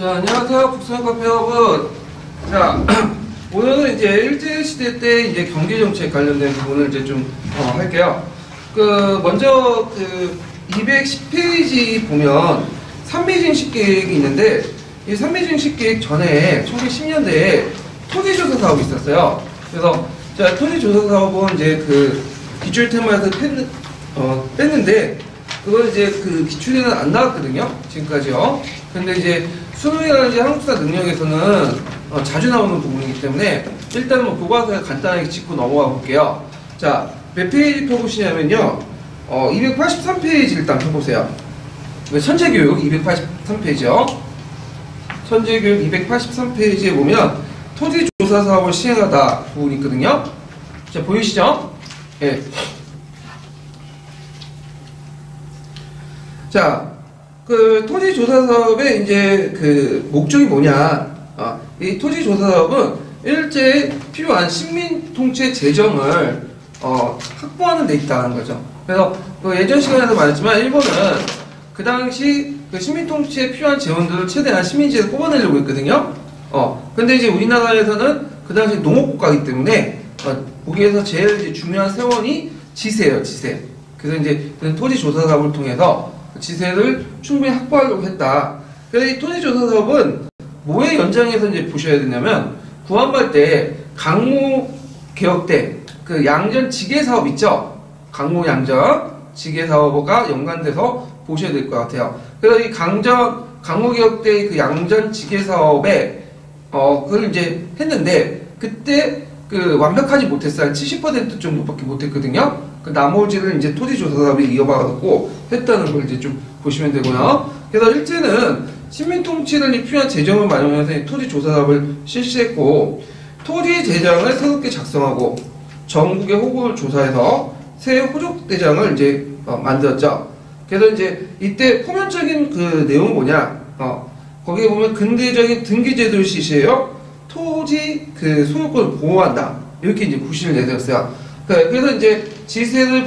자, 안녕하세요. 북선 카페 여러분. 자, 오늘은 이제 일제시대 때 이제 경제정책 관련된 부분을 이제 좀 어, 할게요. 그, 먼저 그 210페이지 보면 산미증식 계획이 있는데 이 산미증식 계획 전에 1910년대에 토지조사 사업이 있었어요. 그래서 자, 토지조사 사업은 이제 그 기출 테마에서 뺐, 어, 뺐는데 그건 이제 그 기출에는 안 나왔거든요. 지금까지요. 근데 이제 수능이라든지 한국사 능력에서는 어, 자주 나오는 부분이기 때문에 일단은 뭐 교과서에 간단하게 짚고 넘어가 볼게요. 자, 몇 페이지 펴보시냐면요. 어, 283페이지 일단 펴보세요. 천재교육 283페이지요. 천재교육 283페이지에 보면 토지조사 사업을 시행하다 부분이 있거든요. 자, 보이시죠? 예. 자, 그 토지 조사 사업의 이제 그 목적이 뭐냐? 아, 이 토지 조사 사업은 일제에 필요한 식민 통치 재정을 어, 확보하는 데 있다는 거죠. 그래서 그 예전 시간에도 말했지만 일본은 그 당시 그 식민 통치에 필요한 재원들을 최대한 식민지에서 뽑아내려고 했거든요. 어, 근데 이제 우리나라에서는 그 당시 농업국가이기 때문에 어, 거기에서 제일 중요한 세원이 지세예요, 지세. 그래서 이제 그 토지 조사 사업을 통해서 지세를 충분히 확보하려고 했다. 그래서 이 토지조사 사업은 뭐의 연장에서 이제 보셔야 되냐면 구한말 때 강무 개혁 때 그 양전 지계 사업 있죠? 강무 양전 지계 사업과 연관돼서 보셔야 될 것 같아요. 그래서 이 강전 강무 개혁 때그 양전 지계 사업에 어 그걸 이제 했는데 그때 그 완벽하지 못했어요. 한70% 정도밖에 못했거든요. 그 나머지를 이제 토지조사 사업이 이어받았고 했다는 걸 이제 좀 보시면 되고요. 그래서 일제는 식민 통치를 필요한 재정을 마련해서 토지조사 사업을 실시했고 토지 재정을 새롭게 작성하고 전국의 호구를 조사해서 새 호적 대장을 이제 어, 만들었죠. 그래서 이제 이때 포면적인 그 내용은 뭐냐? 어, 거기에 보면 근대적인 등기제도를 실시해요. 토지 그 소유권을 보호한다. 이렇게 이제 구실을 내세웠어요. 그래서 이제 지세를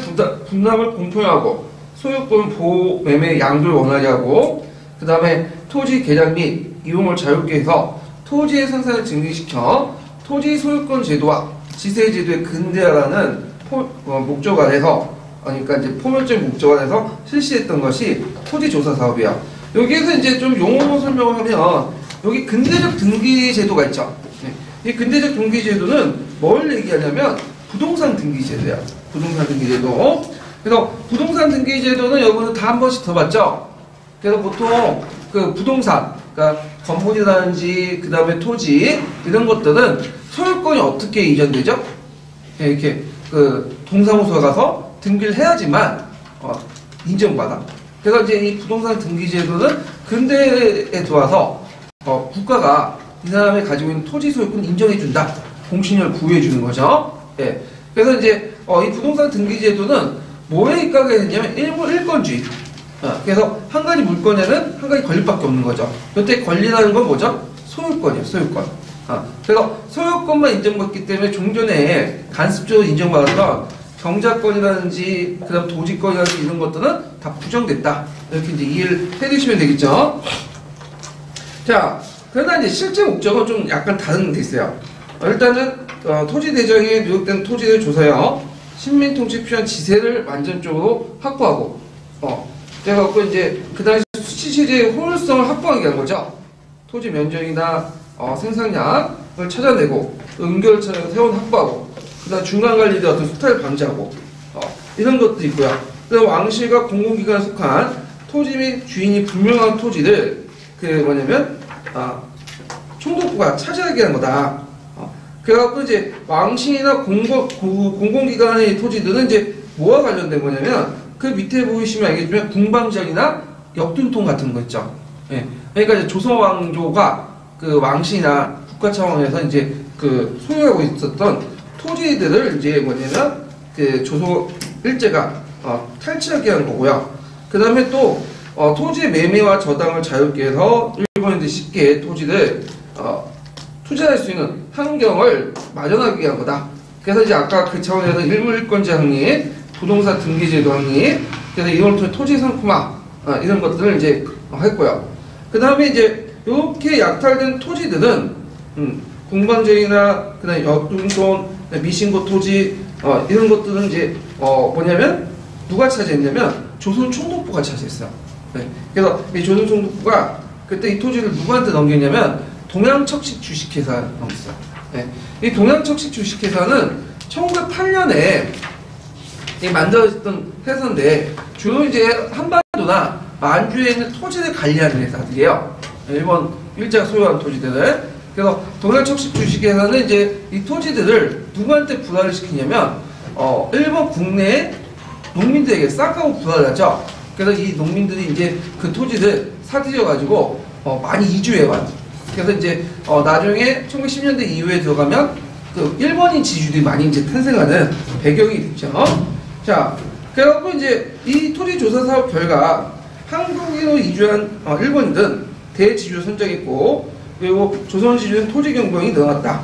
분담 을 공표하고 소유권 보호 매매 양도를 원하게 하고 그 다음에 토지 개장 및 이용을 자유롭게 해서 토지의 생산을 증진시켜 토지 소유권 제도와 지세 제도의 근대화라는 포, 어, 목적 안에서 그러니까 이제 포괄적인 목적 안에서 실시했던 것이 토지 조사 사업이야. 여기에서 이제 좀 용어 설명을 하면 여기 근대적 등기 제도가 있죠. 네. 이 근대적 등기 제도는 뭘 얘기하냐면 부동산 등기 제도야. 부동산 등기 제도. 그래서 부동산 등기 제도는 여러분은 다 한 번씩 들어봤죠? 그래서 보통 그 부동산, 그러니까 건물이라든지 그 다음에 토지 이런 것들은 소유권이 어떻게 이전되죠? 예, 이렇게 그 동사무소에 가서 등기를 해야지만 어, 인정받아. 그래서 이제 이 부동산 등기 제도는 근대에 들어와서 어, 국가가 이 사람이 가지고 있는 토지 소유권 인정해준다. 공신력을 부여해주는 거죠. 예. 그래서 이제 어, 이 부동산 등기 제도는 뭐에 입각해 있냐면 일부 일건주의. 어, 그래서 한 가지 물건에는 한 가지 권리밖에 없는 거죠. 이때 권리라는 건 뭐죠? 소유권이에요, 소유권. 어, 그래서 소유권만 인정받기 때문에 종전에 간습적으로 인정받았던 경작권이라든지 그다음 도지권이라든지 이런 것들은 다 부정됐다. 이렇게 이제 이해를 해주시면 되겠죠. 자, 그러나 이제 실제 목적은 좀 약간 다른 데 있어요. 어, 일단은 어, 토지 대장에 누적된 토지를 조사하여 식민 통치 필요한 지세를 완전적으로 확보하고, 어, 그래갖고 이제 그 당시 수치체제의 효율성을 확보하기 위한 거죠. 토지 면적이나 어, 생산량을 찾아내고 찾아서 세원 확보하고 그다음 중간 관리대 어떤 수탈을 방지하고 어, 이런 것도 있고요. 그다음 왕실과 공공기관에 속한 토지 및 주인이 분명한 토지를 그 뭐냐면 아, 총독부가 차지하게 하는 거다. 어, 그래갖고 이제 왕실이나 공공 공공기관의 토지들은 이제 뭐와 관련된 거냐면 그 밑에 보이시면 알겠지만 궁방지역이나 역둔통 같은 거 있죠. 예. 그러니까 이제 조선 왕조가 그 왕실이나 국가 차원에서 이제 그 소유하고 있었던 토지들을 이제 뭐냐면 그 조선 일제가 어, 탈취하게 한 거고요. 그 다음에 또 어, 토지 매매와 저당을 자유롭게 해서 일본인들이 쉽게 토지를 어, 투자할 수 있는 환경을 마련하기 위한 거다. 그래서 이제 아까 그 차원에서 일물일권제 확립, 부동산 등기제도 확립, 그래서 이걸 통해 토지 상품화 어, 이런 것들을 이제 했고요. 그 다음에 이제 이렇게 약탈된 토지들은 음, 공방제이나 그다음 역동손, 미신고 토지 어, 이런 것들은 이제 어, 뭐냐면 누가 차지했냐면 조선 총독부가 차지했어요. 네. 그래서 이 조선 총독부가 그때 이 토지를 누구한테 넘겼냐면 동양척식 주식회사에 넘겼어요. 네. 이 동양척식 주식회사는 1908년에 이 만들어졌던 회사인데 주로 이제 한반도나 만주에 있는 토지를 관리하는 회사들이에요. 일본 일제가 소유한 토지들을. 그래서 동양척식 주식회사는 이제 이 토지들을 누구한테 분할을 시키냐면 어, 일본 국내의 농민들에게 싹하고 분할을 하죠. 그래서 이 농민들이 이제 그 토지를 사들여가지고 어, 많이 이주해와요. 그래서 이제 어, 나중에 1910년대 이후에 들어가면 그 일본인 지주들이 많이 이제 탄생하는 배경이 됐죠. 자, 그래갖고 이제 이 토지 조사 사업 결과 한국으로 이주한 어, 일본인들은 대지주 선정했고 그리고 조선 지주는 토지 경쟁이 늘어났다.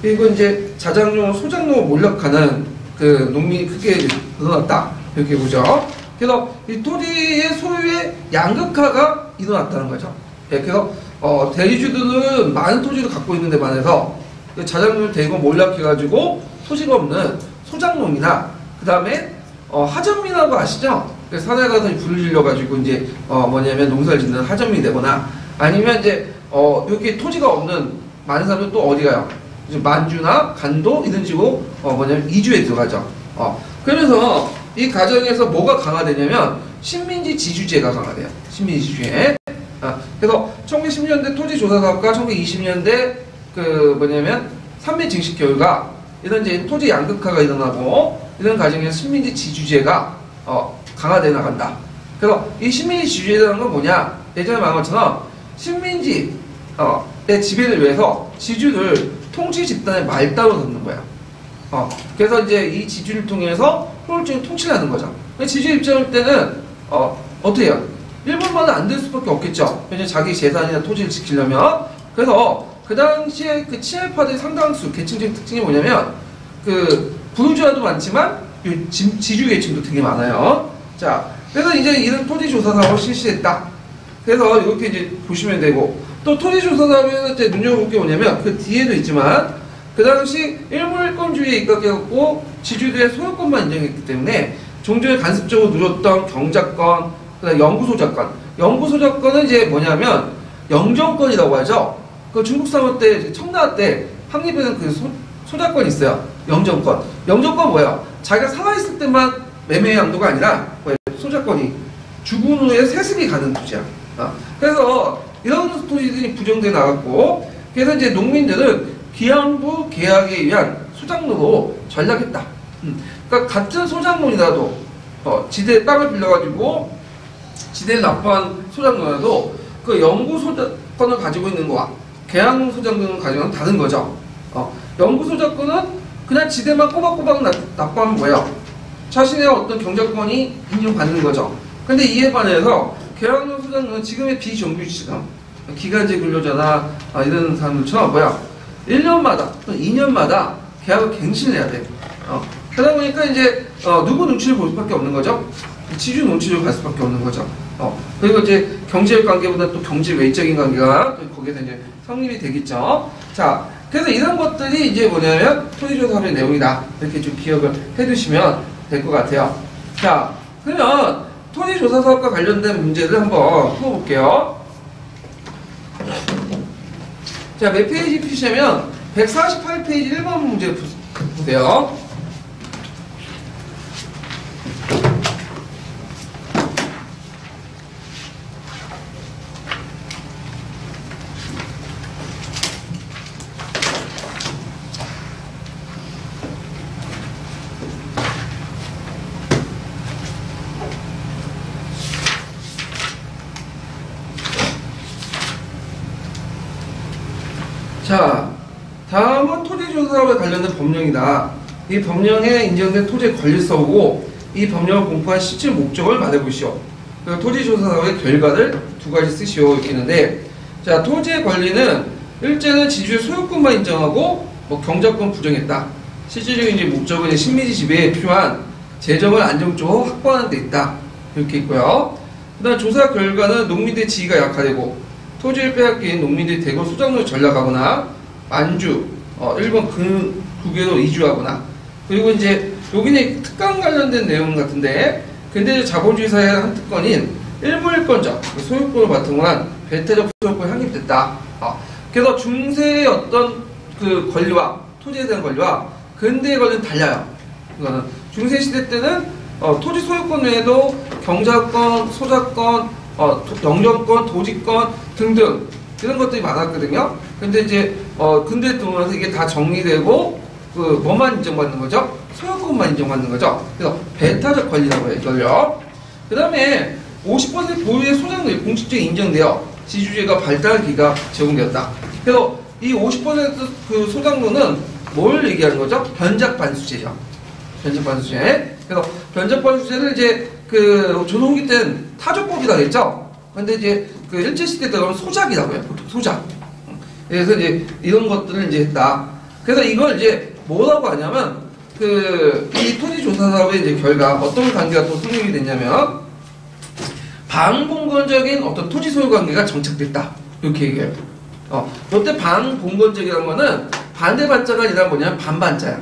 그리고 이제 자장용, 소장용을 몰락하는 그 농민이 크게 늘어났다. 이렇게 보죠. 그래서 이 토지의 소유의 양극화가 일어났다는 거죠. 예, 그래서 어, 대리주들은 많은 토지를 갖고 있는 데 반해서 그 자장용을 대거 몰락해가지고 토지가 없는 소장농이나 그 다음에 어, 하전민이라고 아시죠? 그 산에 가서 불을 질려가지고 이제 어, 뭐냐면 농사를 짓는 하전민이 되거나 아니면 이제 어, 여기 토지가 없는 많은 사람들은 또 어디 가요? 이제 만주나 간도 이런 식으로 어, 뭐냐면 이주에 들어가죠. 어, 그래서 이 과정에서 뭐가 강화되냐면 식민지 지주제가 강화돼요. 식민지 지주제. 아, 그래서 1910년대 토지 조사 사업과 1920년대 그 뭐냐면 삼매 증식 결과 이런 이제 토지 양극화가 일어나고 이런 과정에서 식민지 지주제가 어, 강화돼 나간다. 그래서 이 식민지 지주제라는 건 뭐냐? 예전에 말한 것처럼 식민지의 지배를 위해서 지주를 통치 집단의 말따로 넣는 거야. 어, 그래서 이제 이 지주를 통해서 효율적인 통치를 하는 거죠. 지주 입장일 때는 어, 어떻게 해요? 일본만은 안 될 수밖에 없겠죠. 왜냐면 자기 재산이나 토지를 지키려면. 그래서 그 당시에 그 친일파들의 상당수 계층적 특징이 뭐냐면 그 부르주아도 많지만 지주 계층도 되게 많아요. 자, 그래서 이제 이런 토지 조사 사업을 실시했다. 그래서 이렇게 이제 보시면 되고 또 토지 조사 사업에는 이제 눈여겨볼 게 뭐냐면 그 뒤에도 있지만 그 당시 일몰권주의에 입각해갖고 지주들의 소유권만 인정했기 때문에 종전에 간섭적으로 누렸던 경작권, 그다음 영구소 작권. 영구소 작권은 이제 뭐냐면 영정권이라고 하죠. 그 중국 사회 때 청나라 때 확립되는 그 소, 소작권이 있어요. 영정권. 영정권 뭐예요? 자기가 살아있을 때만 매매 양도가 아니라? 소작권이 죽은 후에 세습이 가는 토지야. 어. 그래서 이런 토지들이 부정돼 나갔고 그래서 이제 농민들은 기양부 계약에 의한 소장로로 전락했다. 음. 그러니까 같은 소장론이라도 어, 지대 땅을 빌려가지고 지대를 납부한 소장론이라도 그 영구 소작권을 가지고 있는 거와 계양 소장권을 가지고 있는 건 다른 거죠. 어, 영구 소작권은 그냥 지대만 꼬박꼬박 납- 납부하면 뭐예요? 자신의 어떤 경작권이 인정받는 거죠. 근데 이에 반해서 계양용 소장은 지금의 비정규직감, 기간제 근로자나 아, 이런 사람들처럼 뭐야? 1년마다 또는 2년마다 계약을 갱신을 해야 돼. 어, 그러다 보니까 이제 어, 누구 눈치를 볼 수밖에 없는 거죠? 지주 눈치를 갈 수밖에 없는 거죠. 어, 그리고 이제 경제적 관계보다 또 경제 외적인 관계가 또 거기에서 이제 성립이 되겠죠. 자, 그래서 이런 것들이 이제 뭐냐면 토지조사업의 내용이다. 이렇게 좀 기억을 해두시면 될 것 같아요. 자, 그러면 토지조사 사업과 관련된 문제를 한번 풀어볼게요. 자, 몇 페이지 푸시냐면 148페이지 1번 문제 푸- 보세요. 자, 다음은 토지조사업에 관련된 법령이다. 이 법령에 인정된 토지의 권리성이고 이 법령을 공포한 실질 목적을 말해보시오. 그 토지조사업의 결과를 두 가지 쓰시오 이렇게 있는데 자, 토지의 권리는 일제는 지주의 소유권만 인정하고 뭐 경작권 부정했다. 실질적인 이제 목적은 식민지 지배에 필요한 재정을 안정적으로 확보하는 데 있다. 이렇게 있고요. 그다음 조사 결과는 농민들의 지위가 약화되고 토지를 빼앗긴 농민들이 대거 소작농에 전락하거나 만주, 어, 일본 그 국외로 이주하거나 그리고 이제 여기는 특강 관련된 내용 같은데 근대 자본주의 사회의 한 특권인 일물권적 그 소유권을 바탕으로 한 배타적 소유권이 확립됐다. 어, 그래서 중세의 어떤 그 권리와 토지에 대한 권리와 근대의 권리는 달라요. 이거는 중세 시대 때는 어, 토지 소유권 외에도 경자권, 소자권, 어, 도- 영정권, 도지권 등등 이런 것들이 많았거든요. 근데 이제 어, 근대 들어오면서 이게 다 정리되고 그 뭐만 인정받는 거죠? 소유권만 인정받는 거죠. 그래서 배타적 권리라고 해요, 이걸요. 그 다음에 50% 보유의 소장들이 공식적으로 인정되어 지주제가 발달 기가 제공되었다. 그래서 이 50%그 소장로는 뭘 얘기하는 거죠? 변작 반수제죠. 변작 반수제. 그래서 변작 반수제를 이제 그 조선기 때는 타조법이라 했죠. 근데 이제 그 일제 시대 때 그러면 소작이라고 해요. 보통 소작. 그래서 이제 이런 것들을 이제 했다. 그래서 이걸 이제 뭐라고 하냐면 그 이 토지 조사 사업의 이제 결과 어떤 관계가 또 성립이 됐냐면 반공건적인 어떤 토지 소유 관계가 정착됐다. 이렇게 얘기해요. 어, 이때 반공건적이라는 거는 반대 반자가 아니라 뭐냐면 반반자야.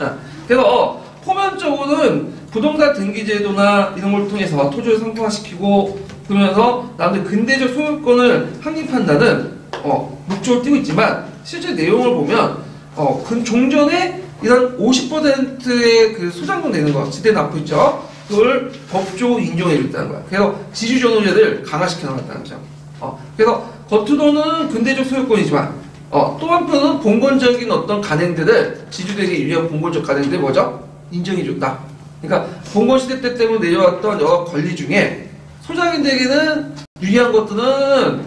어, 그래서 어, 포면적으로는 부동산 등기제도나 이런 걸 통해서 토지를 상품화시키고 그러면서 나름대로 근대적 소유권을 확립한다는 어, 목적을 띄고 있지만 실제 내용을 보면 어, 그 종전에 이런 50%의 그 소장권 내는 거 지대 납부 있죠. 그걸 법조 인정해 줬다는 거야. 그래서 지주전호제를 강화시켜 나갔다는 거죠. 어, 그래서 겉으로는 근대적 소유권이지만 어, 또 한편은 공건적인 어떤 간행들을 지주들에게 유리한 공건적 간행들 뭐죠? 인정해 줬다. 그러니까 공건 시대 때 때문에 내려왔던 여러 권리 중에 소장인들에게는 유리한 것들은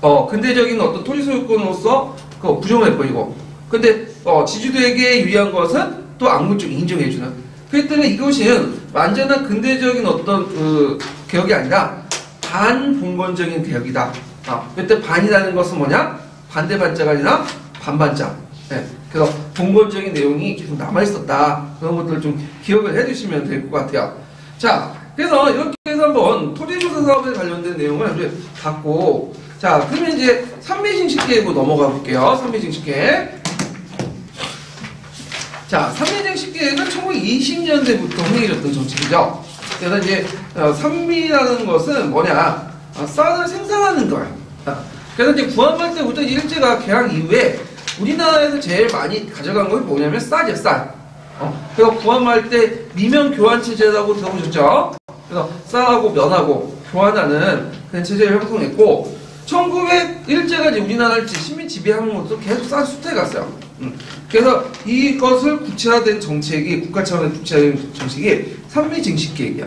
어, 근대적인 어떤 토지 소유권으로서 그 부정을 해버리고 근데 어, 지주들에게 유리한 것은 또 악물적 인정해주는 때문에 이것은 완전한 근대적인 어떤 그 개혁이 아니라 반봉건적인 개혁이다. 아, 그때 반이라는 것은 뭐냐? 반대 반자가 아니라 반반자. 예, 그래서 봉건적인 내용이 계속 남아있었다. 그런 것들을 좀 기억을 해두시면 될 것 같아요. 자, 그래서 이렇게 해서 한번 토지조사 사업에 관련된 내용을 이제 봤고, 자, 그러면 이제 삼미징식 계획으로 넘어가 볼게요. 삼미징식 계획. 자, 삼미징식 계획은 1920년대부터 행해졌던 정책이죠. 그래서 이제 어, 삼미라는 것은 뭐냐? 어, 쌀을 생산하는 거야. 어, 그래서 이제 구한말 때부터 일제가 개항 이후에 우리나라에서 제일 많이 가져간 것이 뭐냐면 쌀이야, 쌀. 어, 그래서 구한말 때 미면 교환 체제라고 들어보셨죠? 그래서 쌀하고 면하고 교환하는 그런 체제를 형성했고 1901제가 이제 우리나라를 지- 식민 지배하는 것도 계속 쌀 수태에 갔어요. 음. 그래서 이것을 구체화된 정책이 국가 차원의 구체화된 정책이 삼미증식 계획이야.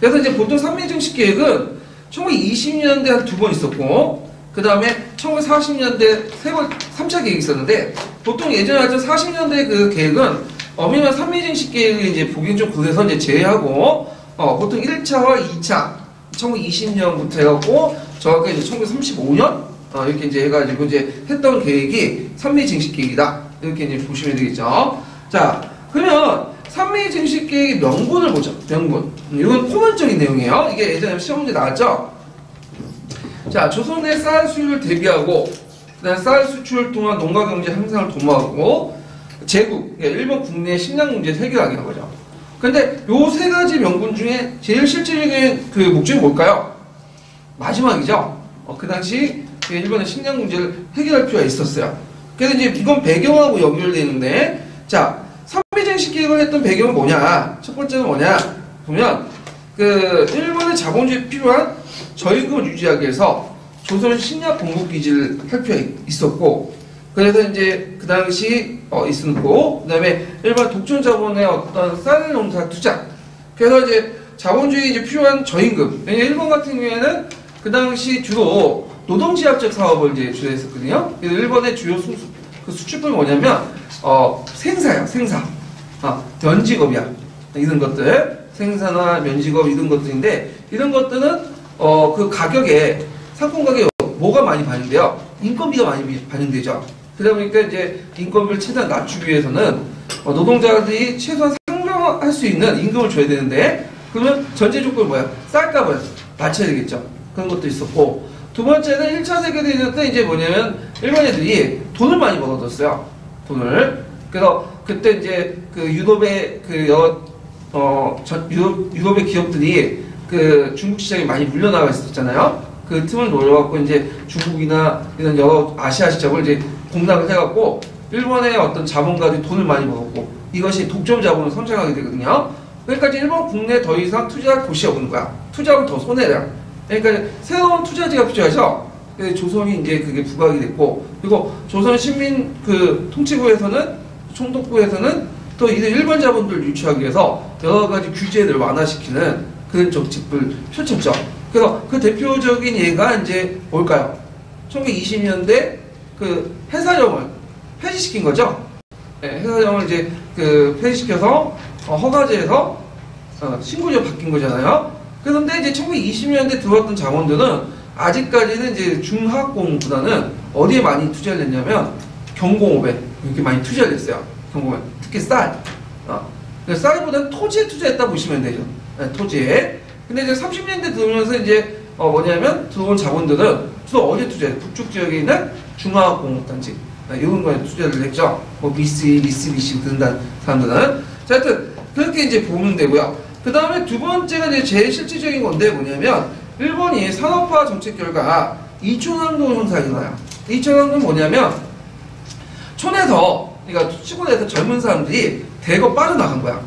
그래서 이제 보통 삼미증식 계획은 1920년대 한 두 번 있었고 그 다음에 1940년대 세 번, 3차 계획이 있었는데 보통 예전에 하던 40년대 그 계획은 어미면 삼미증식 계획을 이제 보기는 좀 그래서 이제 제외하고 어, 보통 1차와 2차 1920년부터 해갖고 정확하게 이제 1935년 어, 이렇게 이제 해가지고 이제 했던 계획이 삼미 증식 계획이다 이렇게 이제 보시면 되겠죠. 자 그러면 삼미 증식 계획의 명분을 보죠. 명분. 음, 이건 포괄적인 내용이에요. 이게 예전에 시험 문제 나왔죠. 자 조선의 쌀 수율을 대비하고 그다음 쌀 수출을 통한 농가 경제 향상을 도모하고 제국 그러니까 일본 국내 식량 문제 해결하기는 거죠. 근데 요 세 가지 명분 중에 제일 실질적인 그 목적이 뭘까요? 마지막이죠. 어, 그 당시 그 일본의 식량 문제를 해결할 필요가 있었어요. 그래서 이제 이건 배경하고 연결되는데, 자, 삼비정식 계획을 했던 배경은 뭐냐? 첫 번째는 뭐냐? 보면, 그, 일본의 자본주의에 필요한 저임금을 유지하기 위해서 조선 식량 공급 기지를 할 필요가 있- 있었고, 그래서 이제 그 당시 어, 있었고, 그 다음에 일반 독점 자본의 어떤 쌀 농사 투자. 그래서 이제 자본주의 이제 필요한 저임금. 일본 같은 경우에는 그 당시 주로 노동지압적 사업을 이제 주도했었거든요. 일본의 주요 수, 그 수출품이 뭐냐면 어, 생사야, 생사. 아, 면직업이야. 이런 것들. 생사나 면직업 이런 것들인데 이런 것들은 어, 그 가격에 상품 가격에 뭐가 많이 반영돼요? 인건비가 많이 반영되죠. 그러다 보니까 이제 인건비를 최대한 낮추기 위해서는 어, 노동자들이 최소한 상정할 수 있는 임금을 줘야 되는데 그러면 전제 조건이 뭐야? 쌀값을 낮춰야 되겠죠. 그런 것도 있었고 두 번째는 1차 세계대전 때 이제 뭐냐면 일본 애들이 돈을 많이 벌어뒀어요. 돈을. 그래서 그때 이제 그 유럽의 그 여, 어, 전- 유럽, 유럽의 기업들이 그 중국 시장에 많이 물려나가 있었잖아요. 그 틈을 노려갖고 이제 중국이나 이런 여러 아시아 시장을 이제 공략을 해갖고 일본의 어떤 자본가들이 돈을 많이 벌었고 이것이 독점 자본을 성장하게 되거든요. 그러니까 일본 국내 더 이상 투자할 곳이 없는 거야. 투자하면 더 손해야. 그러니까 새로운 투자지가 필요하죠. 그래서 조선이 이제 그게 부각이 됐고 그리고 조선 식민 그 통치부에서는 총독부에서는 또이 일본 자본들 유치하기 위해서 여러 가지 규제를 완화시키는 그런 정책을 펼쳤죠. 그래서 그 대표적인 예가 이제 뭘까요? 1920년대 그 해사령을 폐지시킨 거죠. 네, 해사령을 이제 그 폐지시켜서 어, 허가제에서 어, 신고제로 바뀐 거잖아요. 그런데 이제 1920년대 들어왔던 자본들은 아직까지는 이제 중하공보다는 어디에 많이 투자를 했냐면 경공업에 이렇게 많이 투자를 했어요. 경공업 특히 쌀. 어. 쌀보다는 토지에 투자했다 보시면 되죠. 네, 토지에. 근데 이제 30년대 들어오면서 이제 어 뭐냐면 들어온 자본들은 주로 어디에 투자해? 북쪽 지역에 있는 중화공업단지 네, 이런 거에 투자를 했죠. 뭐 미쓰, 미쓰비시 그런 사람들은. 자, 하여튼 그렇게 이제 보면 되고요. 그 다음에 두 번째가 이제 제일 실질적인 건데 뭐냐면 일본이 산업화 정책 결과 이촌항도 현상이 나요. 이촌항도 뭐냐면 촌에서 그러니까 시골에서 젊은 사람들이 대거 빠져나간 거야.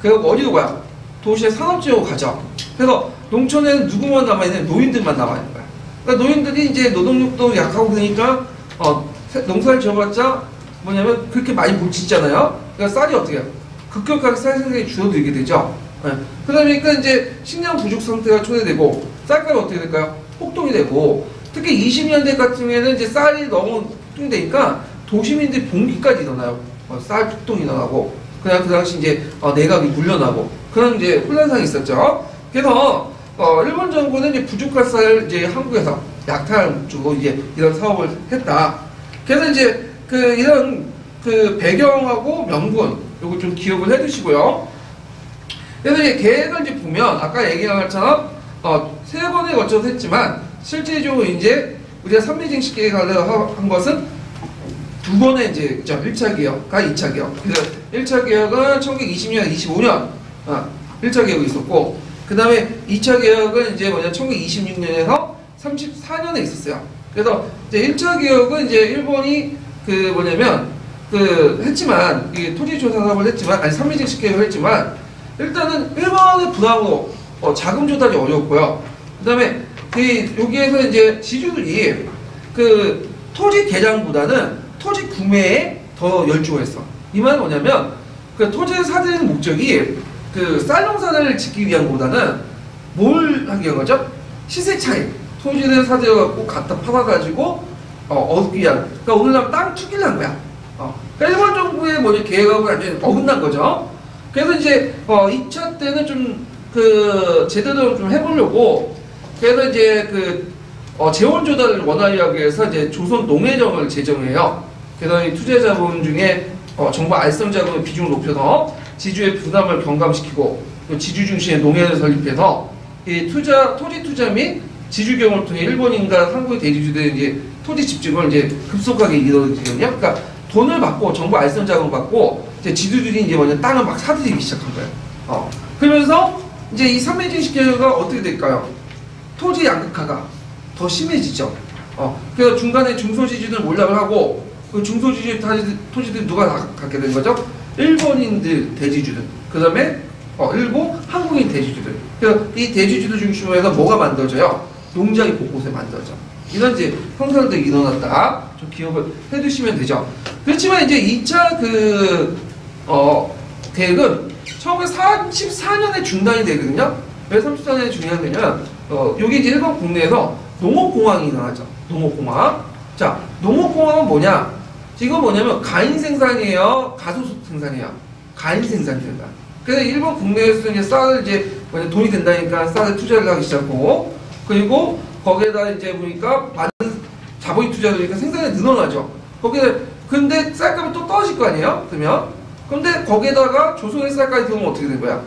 그리고 어디로 가요? 도시의 산업지역으로 가죠. 그래서 농촌에는 누구만 남아있는 노인들만 남아있는 거야. 그러니까 노인들이 이제 노동력도 약하고 그러니까 어, 세- 농사를 지어봤자 뭐냐면 그렇게 많이 못 짓잖아요. 그러니까 쌀이 어떻게 해요? 급격하게 쌀 생산이 줄어들게 되죠. 예. 그러다 보니까 이제 식량 부족 상태가 초래되고 쌀값이 어떻게 될까요? 폭동이 되고 특히 20년대 같은 경우에는 이제 쌀이 너무 폭동되니까 도시민들이 봉기까지 일어나요. 어, 쌀 폭동이 일어나고 그냥 그 당시 이제 어, 내각이 물려나고 그런 이제 혼란상이 있었죠. 그래서 어, 일본 정부는 이제 부족한 쌀을 이제 한국에서 약탈 주고 이제 이런 사업을 했다. 그래서 이제 그 이런 그 배경하고 명분 요거 좀 기억을 해두시고요. 그래서 이제 계획을 이제 보면 아까 얘기한 것처럼 어, 세 번에 거쳐서 했지만 실제적으로 이제 우리가 삼미징식 계획을 한 것은 두 번의 이제 1차 개혁과 2차 개혁. 그래서 1차 개혁은 1920년, 25년 아, 1차 개혁이 있었고 그 다음에 2차 개혁은 이제 뭐냐 1926년에서 34년에 있었어요. 그래서 이제 1차 개혁은 이제 일본이 그 뭐냐면 그 했지만 이게 토지 조사 사업을 했지만 아니 삼미징식 계획을 했지만 일단은 일본의 불황으로 어, 자금 조달이. 그다음에 그 여기에서 이제 지주들이 그 토지 개량보다는 토지 구매에 더 열중했어. 이 말은 뭐냐면 그 토지를 사들이는 목적이 그 쌀농사를 짓기 위한 것보다는 뭘 하기 위한 거죠? 시세 차익. 토지를 사들여갖고 갖다 팔아가지고 어, 얻기 위한. 그러니까 오늘날 땅 투기를 한 거야. 어. 그러니까 일본 정부의 뭐지 계획하고 완전히 어긋난 거죠. 그래서 이제 어 2차 때는 좀 그 제대로 좀 해보려고 그래서 이제 그 어, 재원 조달을 원활히 하기 위해서 이제 조선 농해정을 제정해요. 그래서 이 투자 자본 중에 어, 정부 알선 자금의 비중을 높여서 지주의 부담을 경감시키고 또 지주 중심의 농해를 설립해서 이 투자 토지 투자 및 지주 경험을 통해 일본인과 한국의 대주주들의 이제 토지 집중을 이제 급속하게 이루어지거든요. 그러니까 돈을 받고 정부 알선 자금을 받고 이제 지주들이 이제 먼저 땅을 막 사들이기 시작한 거예요. 어. 그러면서 이제 이 삼매진식 계획가 어떻게 될까요? 토지 양극화가 더 심해지죠. 어. 그래서 중간에 중소지주들 몰락을 하고 그 중소지주 토지들 누가 다 갖게 된 거죠? 일본인들 대지주들. 그 다음에 어, 일부 한국인 대지주들. 그래서 이 대지주들 중심으로 해서 뭐가 만들어져요? 농장이 곳곳에 만들어져. 이런 이제 형상들이 일어났다. 좀 기억을 해두시면 되죠. 그렇지만 이제 2차 그, 어, 계획은 1934년에 중단이 되거든요. 왜 34년에 중단이 되냐면, 어, 여기 이제 일본 국내에서 농업공항이 일어나죠. 농업공항. 자, 농업공항은 뭐냐? 이거 뭐냐면 가인 생산이에요? 가소속 생산이에요? 가인 생산이 된다. 그래서 일본 국내에서 이제 쌀을 이제 돈이 된다니까 쌀에 투자를 하기 시작하고 그리고 거기에다 이제 보니까 많은 자본이 투자되니까 생산이 늘어나죠. 거기에 근데 쌀값이 또 떨어질 거 아니에요? 그러면 근데 거기에다가 조선의 쌀까지 들어오면 어떻게 된 거야?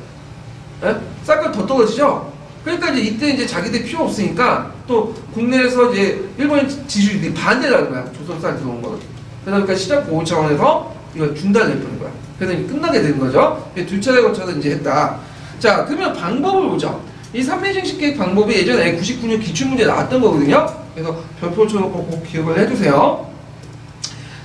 예? 쌀값 더 떨어지죠? 그러니까 이제 이때 이제 자기들 필요 없으니까 또 국내에서 이제 일본 지주들이 반대를 하는 거야. 조선 쌀 들어온 거를. 그러니까 시장 보호 차원에서 이걸 중단을 해버린 거야. 그래서 끝나게 되는 거죠. 두 차례 거쳐서 이제 했다. 자, 그러면 방법을 보죠. 이 삼매징식 계획 방법이 예전에 99년 기출문제 나왔던 거거든요. 그래서 별표 쳐놓고 꼭 기억을 해주세요.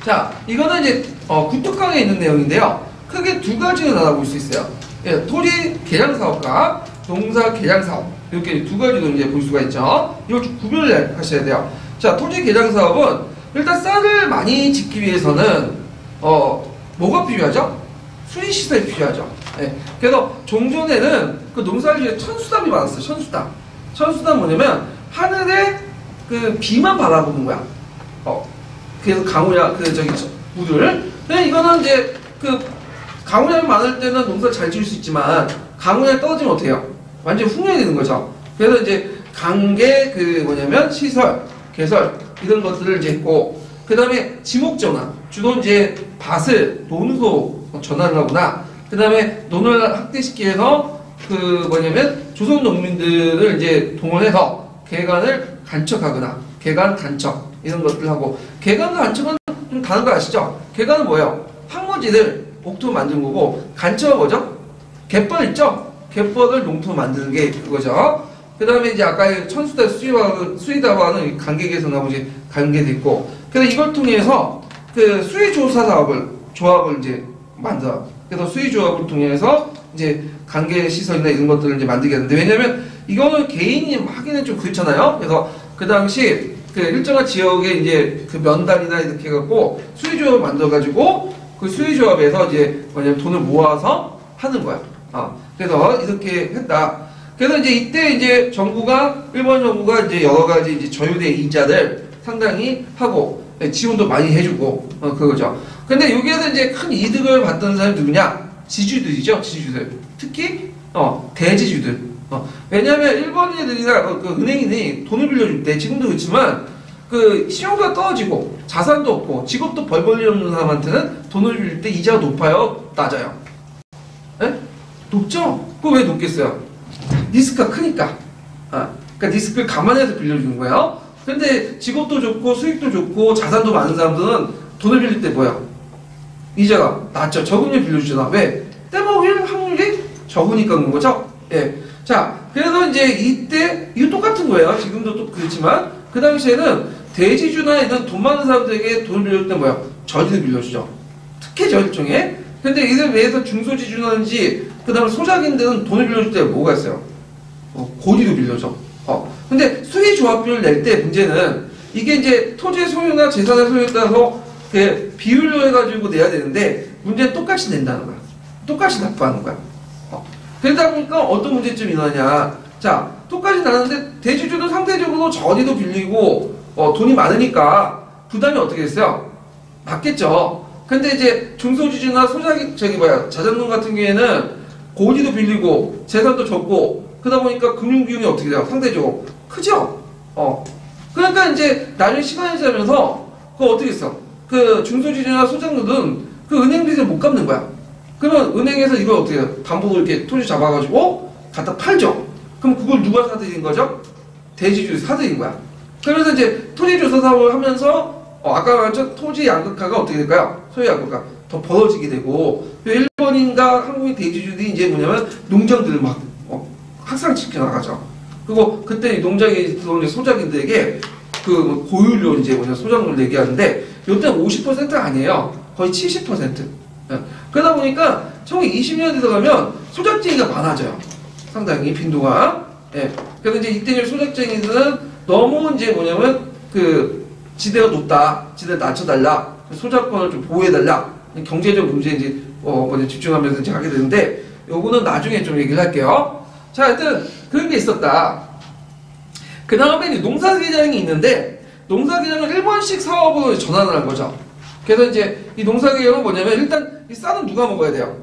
자, 이거는 이제 어, 구특강에 있는 내용인데요. 크게 두 가지로 나눠볼 수 있어요. 예, 토지 개량 사업과 농사 개량 사업 이렇게 두 가지로 이제 볼 수가 있죠. 이걸 좀 구별을 하셔야 돼요. 자, 토지 개량 사업은 일단 쌀을 많이 짓기 위해서는 어 뭐가 필요하죠? 수리 시설이 필요하죠. 예, 그래서 종전에는 그 농사를 위해 천수담이 많았어요. 천수담. 천수담 뭐냐면 하늘에 그 비만 바라보는 거야. 어, 그래서 강우야 그 저기. 근데 이거는 이제 그 강우량이 많을 때는 농사를 잘 지을 수 있지만 강우량이 떨어지면 어떻게 해요? 완전 흉년이 되는 거죠. 그래서 이제 강계 그 뭐냐면 시설, 개설 이런 것들을 이제 했고 그 다음에 지목 전환 주로 이제 밭을 논으로 전환을 하거나 그 다음에 논을 확대시키기 위해서 그 뭐냐면 조선 농민들을 이제 동원해서 개간을 간척하거나 개간 간척 이런 것들 하고 개간과 간척은 좀 다른 거 아시죠? 개간은 뭐예요? 황무지를 옥토 만드는 거고 간척은 뭐죠? 갯벌 있죠? 갯벌을 농토 만드는 게 그거죠. 그 다음에 이제 아까 천수대 수의와, 수의다와는 관계 개선하고 이제 관계돼 있고, 그래서 이걸 통해서 그 수의조사 사업을, 조합을 이제 만들어. 그래서 수의조합을 통해서 이제 관계 시설이나 이런 것들을 이제 만들게 하는데, 왜냐면 이거는 개인이 하기는 좀 그렇잖아요. 그래서 그 당시 그 일정한 지역에 이제 그 면단이나 이렇게 해갖고 수의조합을 만들어가지고 그 수의조합에서 이제 뭐냐면 돈을 모아서 하는 거야. 아, 그래서 이렇게 했다. 그래서 이제 이때 이제 정부가 일본 정부가 이제 여러 가지 이제 저유대 이자를 상당히 하고 예, 지원도 많이 해주고 어, 그거죠. 근데 여기에서 이제 큰 이득을 받던 사람이 누구냐? 지주들이죠, 지주들. 특히 어 대지주들. 어, 왜냐하면 일본 애들이나 어, 그 은행인이 돈을 빌려줄 때 지금도 그렇지만 그 신용도가 떨어지고 자산도 없고 직업도 벌벌이 없는 사람한테는 돈을 빌릴 때 이자가 높아요, 낮아요. 에? 높죠? 그거 왜 높겠어요? 리스크가 크니까. 아, 그러니까 리스크를 감안해서 빌려주는 거예요. 근데 직업도 좋고 수익도 좋고 자산도 많은 사람들은 돈을 빌릴 때 뭐야? 이자가 낮죠. 적으면 빌려주잖아. 왜? 떼먹을 확률이 적으니까 그런 거죠. 예. 자, 그래서 이제 이때 이거 똑같은 거예요. 지금도 또 그렇지만 그 당시에는 대지주나 이런 돈 많은 사람들에게 돈을 빌려줄 때 뭐야? 저리를 빌려주죠. 특혜죠 일종의. 근데 이들 외에서 중소지주라든지 그 다음에 소작인들은 돈을 빌려줄 때 뭐가 있어요? 어, 고리도 빌려줘. 어. 근데 수의 조합비를 낼 때 문제는 이게 이제 토지의 소유나 재산의 소유에 따라서 그 비율로 해가지고 내야 되는데 문제는 똑같이 낸다는 거야. 똑같이 납부하는 거야. 어. 그러다 보니까 어떤 문제점이 일어나냐. 자, 똑같이 나는데 대주주도 상대적으로 전이도 빌리고 어, 돈이 많으니까 부담이 어떻게 됐어요? 맞겠죠. 근데 이제 중소지주나 소자기 저기 뭐야 자전거 같은 경우에는 고지도 빌리고 재산도 적고 그러다 보니까 금융 비용이 어떻게 돼요? 상대적으로 크죠. 어. 그러니까 이제 나중에 시간이 지나면서 그거 어떻게 했어? 그 중소지주나 소장들은 그 은행 빚을 못 갚는 거야. 그러면 은행에서 이걸 어떻게 해요? 담보로 이렇게 토지 잡아가지고 갖다 팔죠. 그럼 그걸 누가 사들인 거죠? 대지주 사들인 거야. 그래서 이제 토지 조사 사업을 하면서 어, 아까 말했죠 토지 양극화가 어떻게 될까요? 소유 양극화 더 벌어지게 되고 일본인과 한국인 대지주들이 이제 뭐냐면 농장들을 막 어, 확산시켜 나가죠. 그리고 그때 농장에 들어온 소작인들에게 그 고율로 이제 뭐냐 소작물을 내게 하는데 이때 50% 아니에요. 거의 70%. 예. 그러다 보니까 1920년에 들어가면 소작쟁이가 많아져요. 상당히 빈도가. 예. 그래서 이제 이때 이제 소작쟁이들은 너무 이제 뭐냐면 그 지대가 높다. 지대를 낮춰달라. 소작권을 좀 보호해달라. 경제적 문제 이제 어 집중하면서 이제 하게 되는데 요거는 나중에 좀 얘기를 할게요. 자, 하여튼 그런 게 있었다. 그 다음에 이제 농사기장이 있는데 농사기장을 일본식 사업으로 전환을 한 거죠. 그래서 이제 이 농사기장은 뭐냐면 일단 이 쌀은 누가 먹어야 돼요?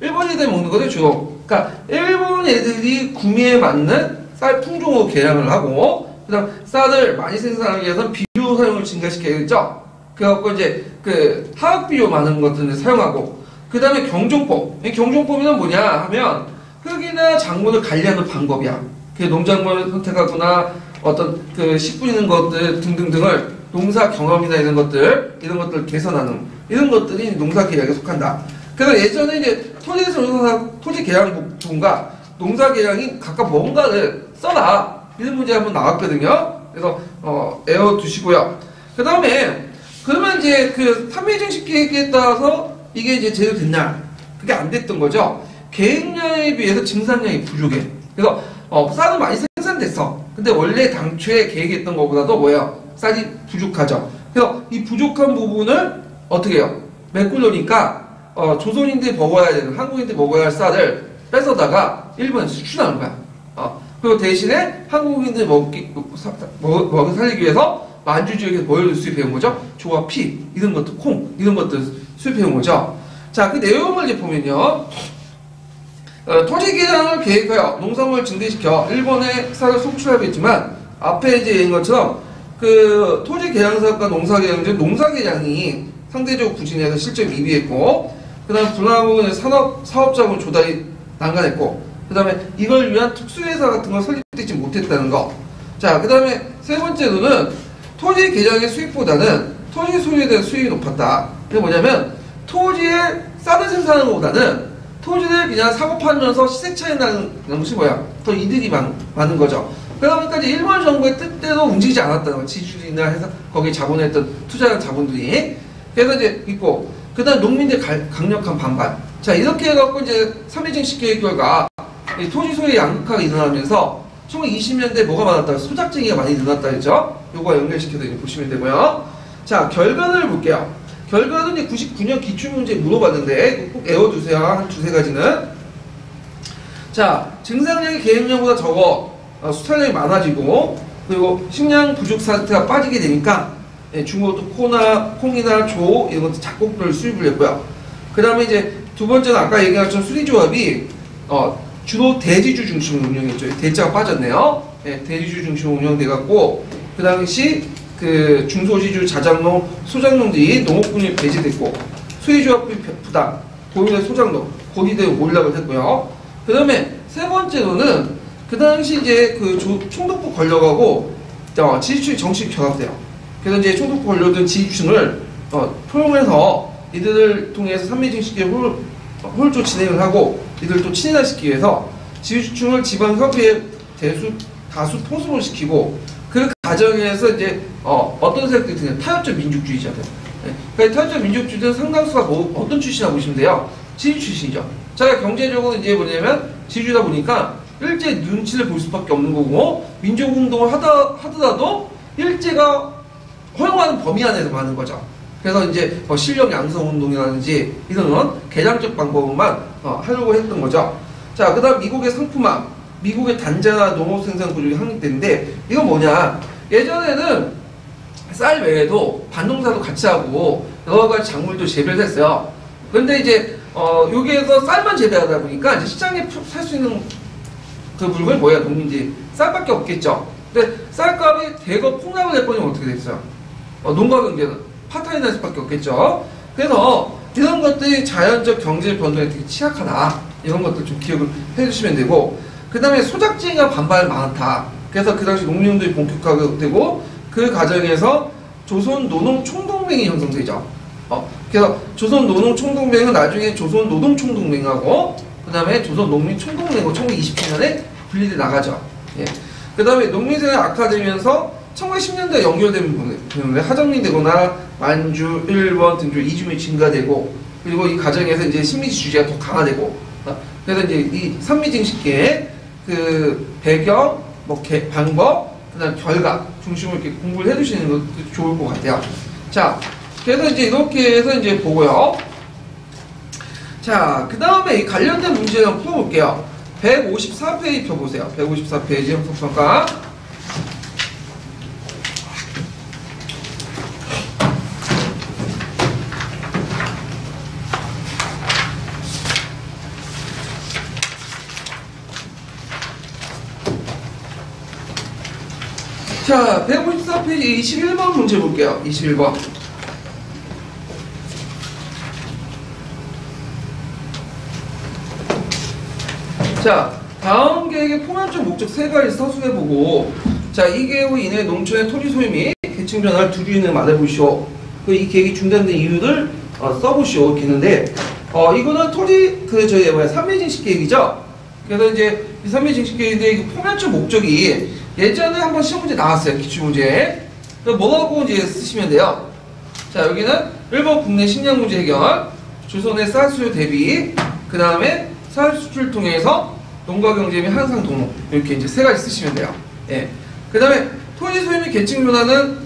일본 애들이 먹는 거죠 주로. 그러니까 일본 애들이 구매에 맞는 쌀 품종으로 개량을 하고 그다음 쌀을 많이 생산하기 위해서는 비료 사용을 증가시켜야겠죠. 그래갖고 이제 그 화학 비료 많은 것들을 사용하고 그다음에 경종법. 이 경종법은 뭐냐 하면 흙이나 작물을 관리하는 방법이야. 그 농작물을 선택하거나 어떤 그씨 뿌리는 것들 등등등을 농사 경험이나 이런 것들 이런 것들 개선하는 이런 것들이 농사 계약에 속한다. 그래서 예전에 이제 토지 조사 토지 부분과 농사 계약이 각각 뭔가를 써라 이런 문제 한번 나왔거든요. 그래서 어 애워 두시고요. 그 다음에 그러면 이제 그 삼회증식 계획에 따라서 이게 이제 제대로 됐냐? 그게 안 됐던 거죠. 계획량에 비해서 증산량이 부족해. 그래서 어, 쌀은 많이 생산됐어. 근데 원래 당초에 계획했던 것보다도 뭐예요? 쌀이 부족하죠. 그래서 이 부족한 부분을 어떻게 해요? 메꾸려니까 어, 조선인들이 먹어야 되는 한국인들이 먹어야 할 쌀을 뺏어다가 일본에 수출하는 거야. 어, 그리고 대신에 한국인들이 먹기 사- 먹, 먹여 살리기 위해서 만주 지역에서 뭘 수입해온 거죠? 조와 피 이런 것들 콩 이런 것들 수입해온 거죠. 자, 그 내용을 이제 보면요. 어, 토지 개량을 계획하여 농산물 증대시켜 일본에 쌀을 송출하겠지만 앞에 이제 얘기한 것처럼 그 토지 개량 사업과 농사 개량 중 농사 개량이 상대적으로 부진해서 실적 미비했고 그 다음 분화부분의 산업 사업자금 조달이 난간했고 그 다음에 이걸 위한 특수회사 같은 걸 설립되지 못했다는 거. 자, 그 다음에 세 번째로는 토지 개량의 수익보다는 토지 소유에 대한 수익이 높았다. 그게 뭐냐면 토지에 쌀을 생산하는 것보다는 토지를 그냥 사고 팔면서 시세 차이 나는 것이 뭐야? 더 이득이 많, 많은 거죠. 그러니까 이제 일본 정부의 뜻대로 움직이지 않았다는 거. 지주들이나 해서 거기 자본했던 투자한 자본들이. 그래서 이제 있고, 그 다음 농민들 갈- 강력한 반발. 자, 이렇게 해갖고 이제 3회증 식계획 결과 이 토지 소유 양극화가 일어나면서 1920년대 뭐가 많았다? 소작쟁이가 많이 늘어났다 했죠? 요거 연결시켜서 보시면 되고요. 자, 결과를 볼게요. 결과는 이제 99년 기출문제 물어봤는데 꼭 외워두세요. 한 두세 가지는. 자, 증상량이 계획량보다 적어 어, 수탈량이 많아지고 그리고 식량 부족 상태가 빠지게 되니까 예, 중국도 코나 콩이나 조 이런 것들 작곡들 수입을 했고요. 그 다음에 이제 두 번째는 아까 얘기한 것처럼 수리조합이 어, 주로 대지주 중심으로 운영했죠. 대자가 빠졌네요. 예, 대지주 중심으로 운영돼갖고 그 당시 그 중소지주 자장농 소장농들이 농업군이 배제됐고 수의조합비 부담 도민의 소장농 고리대로 몰락을 했고요. 그 다음에 세 번째로는 그 당시 이제 그 조- 총독부 권력하고 어, 지지층이 정식 결합돼요. 그래서 이제 총독부 권력든 지지층을 어, 포용해서 이들을 통해서 삼미증식의 홀, 홀조 진행을 하고 이들을 또 친인화시키기 위해서 지지층을 지방 협의회 대수 다수 포섭을 시키고 그 과정에서 이제 어, 어떤 세력들이 드냐 타협적 민족주의자들. 예, 그러니까 타협적 민족주의자들 상당수가 뭐, 어떤 출신이라고 보시면 돼요. 지주 출신이죠. 자기가 경제적으로 이제 뭐냐면 지주다 보니까 일제 눈치를 볼 수밖에 없는 거고 민족운동을 하다 하더라도 일제가 허용하는 범위 안에서 하는 거죠. 그래서 이제 뭐 실력 양성 운동이라든지 이런 개량적 방법만 어, 하려고 했던 거죠. 자, 그 다음 미국의 상품화, 미국의 단자나 농업 생산 구조가 확립됐는데 이건 뭐냐? 예전에는 쌀 외에도 반농사도 같이 하고 여러 가지 작물도 재배를 했어요. 그런데 이제 어 여기에서 쌀만 재배하다 보니까 이제 시장에 살 수 있는 그 물건이 뭐야 농민들이 쌀밖에 없겠죠. 근데 쌀값이 대거 폭락을 해버리면 어떻게 됐어요? 어, 농가 경제는 파탄이 날 수밖에 없겠죠. 그래서 이런 것들이 자연적 경제 변동에 되게 취약하다. 이런 것들 좀 기억을 해주시면 되고 그 다음에 소작쟁이가 반발 많다. 그래서 그 당시 농민들이 본격화가 되고 그 과정에서 조선 노동 총동맹이 형성되죠. 어, 그래서 조선 노동 총동맹은 나중에 조선 노동 총동맹하고 그 다음에 조선 농민 총동맹으로 1927년에 분리돼 나가죠. 예. 그 다음에 농민생활이 악화되면서 1910년대 연결되는 부분에 하정민 되거나 만주, 일본 등주 이주민이 증가되고 그리고 이 과정에서 이제 식민지주의가 더 강화되고 어, 그래서 이제 이 삼미증식계의 그 배경, 뭐 개- 방법, 그다음 결과 중심으로 이렇게 공부를 해두시는 것도 좋을 것 같아요. 자, 그래서 이제 이렇게 해서 이제 보고요. 자, 그 다음에 이 관련된 문제 한번 풀어볼게요. 154페이지 펴보세요. 154페이지 형성평가. 자, 154페이지 21번 문제 볼게요. 21번. 자, 다음 계획의 포괄적 목적 세 가지 서술해보고 자, 이 계획으로 인해 농촌의 토지 소유 및 계층 변화를 두주인을 말해보시오. 그이 계획이 중단된 이유를 어, 써보시오. 이렇게 했는데 어, 이거는 토지 그 저희 뭐야 삼매징식 계획이죠. 그래서 이제 이 삼매징식 계획인데 이 포괄적 목적이 예전에 한번 시험 문제 나왔어요. 기출 문제. 그 뭐라고 이제 쓰시면 돼요. 자 여기는 1번 국내 식량 문제 해결, 조선의 쌀 수요 대비, 그 다음에 쌀 수출 통해서 농가 경제 및 한상 동로 이렇게 이제 세 가지 쓰시면 돼요. 예. 그 다음에 토지 소유 및 계층 변화는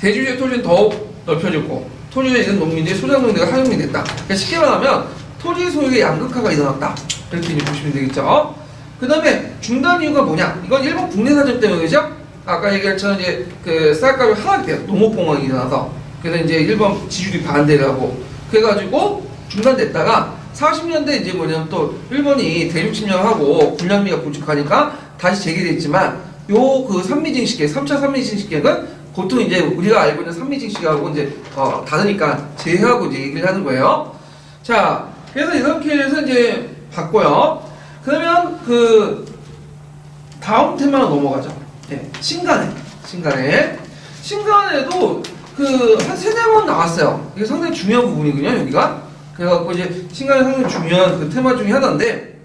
대주주의 토지는 더욱 넓혀졌고 토지에 있는 농민들이 소작농민들과 하용이 됐다. 그러니까 쉽게 말하면 토지 소유의 양극화가 일어났다. 이렇게 보시면 되겠죠. 그 다음에 중단 이유가 뭐냐? 이건 일본 국내 사정 때문이죠. 아까 얘기했처럼 이제 그 쌀값이 하락이 돼요. 농업공황이 일어나서. 그래서 이제 일본 지주들이 반대를 하고 그래가지고 중단됐다가 40년대 이제 뭐냐면 또 일본이 대륙 침략하고 군량미가 부족하니까 다시 재개됐지만 요그 산미징식계 3차 산미징식계는 보통 이제 우리가 알고 있는 산미징식하고 이제 어 다르니까 제하고 이제 얘기를 하는 거예요. 자, 그래서 이렇게 해서 이제 봤고요. 그러면 그 다음 테마로 넘어가죠. 네, 신간에, 신간에, 신간에도 그 한 세네 번 나왔어요. 이게 상당히 중요한 부분이군요, 여기가. 그래갖고 이제 신간에 상당히 중요한 그 테마 중에 하나인데,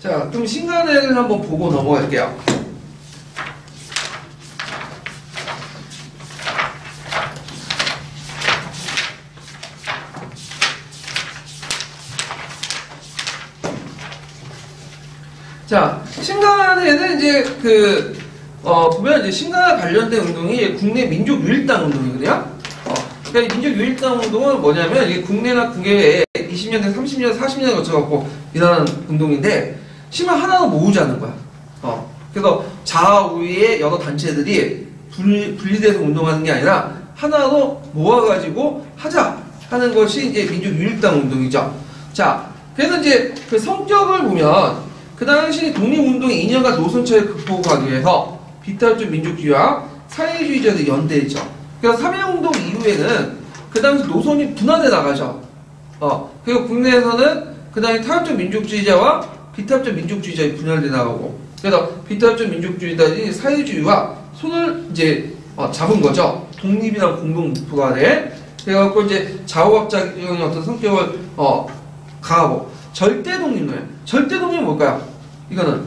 자, 그럼 신간에를 한번 보고 넘어갈게요. 자, 신간에는 이제 그, 어, 보면 이제 신간과 관련된 운동이 국내 민족 유일당 운동이거든요. 어, 그러니까 이 민족 유일당 운동은 뭐냐면 이게 국내나 국외에 20년대, 30년, 40년 거쳐갖고 일어나는 운동인데, 심한 하나로 모으자는 거야. 어, 그래서 좌우의 여러 단체들이 분, 분리돼서 운동하는 게 아니라 하나로 모아가지고 하자 하는 것이 이제 민족 유일당 운동이죠. 자, 그래서 이제 그 성적을 보면 그 당시 독립운동의 인연과 노선차를 극복하기 위해서 비탈주 민족주의와 사회주의자들 연대했죠. 그래서 삼해운동 이후에는 그 당시 노선이 분화돼 나가죠. 어, 그리고 국내에서는 그 당시 타협적 민족주의자와 비타협적 민족주의자가 분열돼 나가고 그래서 비타협적 민족주의자들이 사회주의와 손을 이제 어, 잡은 거죠. 독립이란 공동 목표 아래 그래갖고 이제 좌우학자적인 어떤 성격을 어, 강하고 절대 독립론. 절대 독립은 뭘까요? 이거는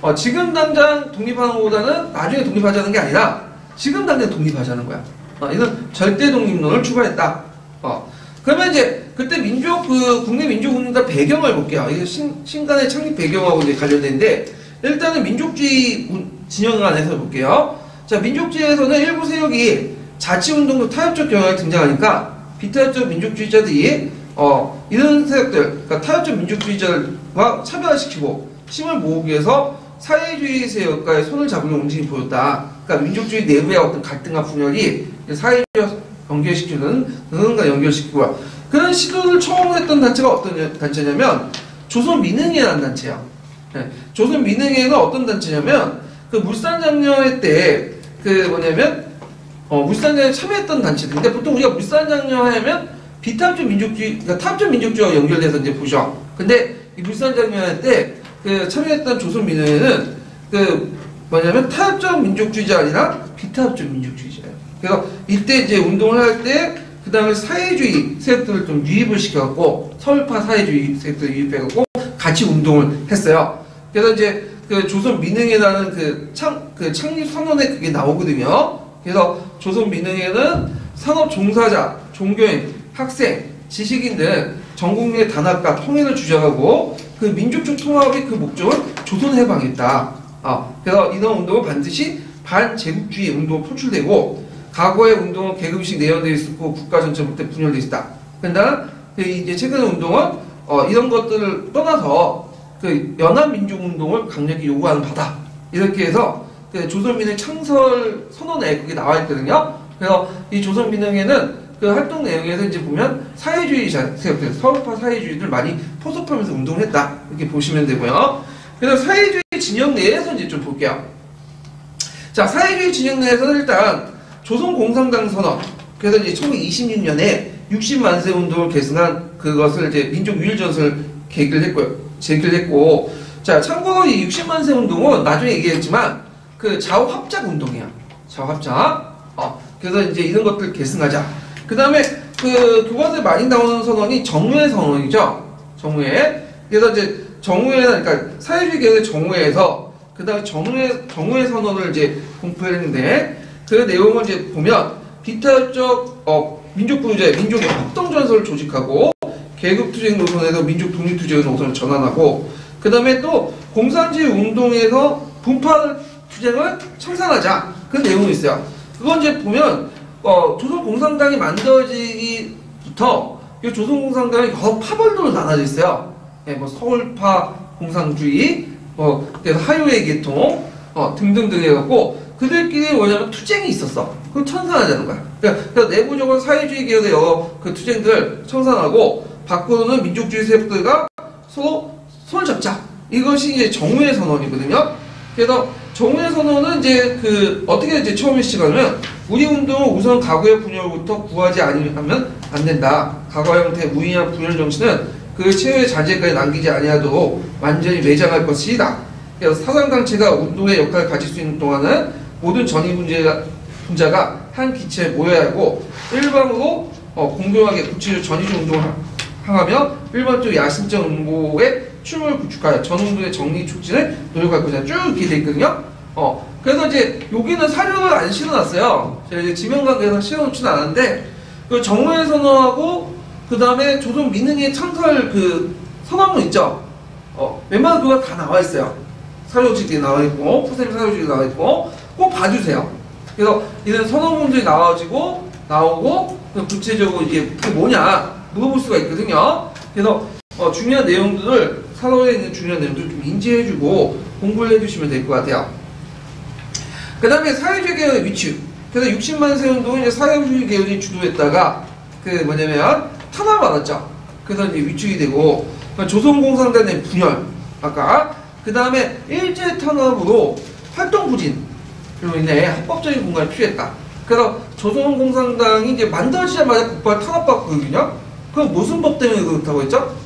어, 지금 당장 독립하는 것보다는 나중에 독립하자는 게 아니라 지금 당장 독립하자는 거야. 어, 이건 절대 독립론을 추구했다. 어. 그러면 이제 그때 민족 그 국내 민족 운동의 배경을 볼게요. 이게 신, 신간의 창립 배경하고 이제 관련된데 일단은 민족주의 운- 진영 안에서 볼게요. 자 민족주의에서는 일부 세력이 자치운동도 타협적 경향이 등장하니까 비타협적 민족주의자들이 어, 이런 세력들, 그러니까 타협적 민족주의자들과 차별화시키고 힘을 모으기 위해서 사회주의 세력과의 손을 잡으려는 움직임이 보였다. 그러니까 민족주의 내부의 어떤 갈등과 분열이 사회주의와 연결시키는 그런가 연결시키고요. 그런 시도를 처음 했던 단체가 어떤 단체냐면 조선민흥회라는 단체예요. 네, 조선민흥회가 어떤 단체냐면 그 물산장려회 때 그 뭐냐면 어, 물산장려에 참여했던 단체인데 보통 우리가 물산장려회 하면 비타협적 민족주의, 그러니까 타협적 민족주의와 연결돼서 이제 보죠. 근데 이 물산장려회 때그 참여했던 조선민회는 그 뭐냐면 타협적 민족주의자 아니라 비타협적 민족주의자예요. 그래서 이때 이제 운동을 할 때 그 다음에 사회주의 세력들을 좀 유입을 시켜갖고 서울파 사회주의 세력들을 유입해갖고 같이 운동을 했어요. 그래서 이제 그 조선 민흥회라는 그 창, 그 창립 선언에 그게 나오거든요. 그래서 조선 민흥회는 산업 종사자, 종교인, 학생, 지식인 등 전국민의 단합과 통일을 주장하고 그 민족적 통합의 그 목적은 조선 해방이다. 아, 그래서 이런 운동은 반드시 반제국주의 운동으로 표출되고 과거의 운동은 계급식 내연되어 있었고 국가 전체 때 분열되어 있다. 그러나 그 이제 최근의 운동은 어, 이런 것들을 떠나서 그 연합민족운동을 강력히 요구하는 바다. 이렇게 해서 그 조선민의 창설 선언에 그게 나와 있거든요. 그래서 이 조선민흥회는 그 활동 내용에서 이제 보면 사회주의 자- 세력들, 서울파 사회주의들 많이 포섭하면서 운동을 했다. 이렇게 보시면 되고요. 그래서 사회주의 진영 내에서 이제 좀 볼게요. 자, 사회주의 진영 내에서는 일단 조선공산당 선언. 그래서 이제 1926년에 60만세 운동을 계승한 그것을 이제 민족 유일 전선을 계기를 했고요. 제기를 했고, 자, 참고로 이 60만 세 운동은 나중에 얘기했지만 그 좌우 합작 운동이야. 좌우 합작. 어, 그래서 이제 이런 것들 계승하자. 그 다음에 그 교과서에 많이 나오는 선언이 정우회 선언이죠. 정우회. 그래서 이제 정우회, 그러니까 사회주의 계열의 정우회에서 그 다음에 정우회, 정우회 선언을 이제 공부했는데 그 내용을 이제 보면 비타적 어, 민족 부유자의 민족의 합동전선을 조직하고 계급투쟁 노선에서 민족 독립투쟁 노선을 전환하고 그 다음에 또 공산주의 운동에서 분파 투쟁을 청산하자 그 내용이 있어요. 그건 이제 보면 어, 조선공산당이 만들어지기부터 이 조선공산당이 여러 파벌로 나눠져 있어요. 예, 뭐 서울파 공산주의, 뭐 그래서 하유의 계통 어, 등등등 해갖고 그들끼리 뭐냐면 투쟁이 있었어. 그걸 청산하자는 거야. 그러니까, 그러니까 내부적으로 사회주의 계열의 여러 그 투쟁들 청산하고 밖으로는 민족주의 세력들과 서로 손을 잡자. 이것이 이제 정우의 선언이거든요. 그래서 정우의 선언은 이제 그 어떻게 이제 처음에 시작하면 우리 운동은 우선 과거의 분열부터 구하지 아니하면 안 된다. 과거 형태 무의미한 분열 정신은 그 최후의 자제까지 남기지 아니하도록 완전히 매장할 것이다. 그래서 사상단체가 운동의 역할을 가질 수 있는 동안은 모든 전위 분자가, 분자가 한 기체에 모여야 하고 일방으로 어, 공평하게 구체적 전위적 운동을 향하며 일반적 야심적 응고에 춤을 구축하여 전운동의 정리 촉진을 노력할 것이다. 쭉돼 있거든요. 어, 그래서 이제 여기는 사료를 안 실어놨어요. 제가 이제 지명관계에서 실어놓지는 않았는데 그 정우의 선언하고 그 다음에 조선 민흥의 창설 그 선언문 있죠. 어, 웬만한 그거 다 나와 있어요. 사료직이 나와 있고 포셈 사료직이 나와 있고 꼭 봐주세요. 그래서 이런 선언문들이 나와지고 나오고 그 구체적으로 이게 그게 뭐냐 물어볼 수가 있거든요. 그래서 어, 중요한 내용들을 사로에 있는 중요한 내용들을 좀 인지해주고 공부를 해주시면 될 것 같아요. 그 다음에 사회주의 계열의 위치. 그래서 60만 세 운동은 이제 사회주의 계열이 주도했다가 그 뭐냐면 탄압받았죠. 그래서 이제 위축이 되고 조선공산당의 분열 아까 그 다음에 일제 탄압으로 활동 부진으로 인해 합법적인 공간을 필요했다. 그래서 조선공산당이 이제 만들어지자마자 국발 탄압받거든요. 그럼 무슨 법 때문에 그렇다고 했죠?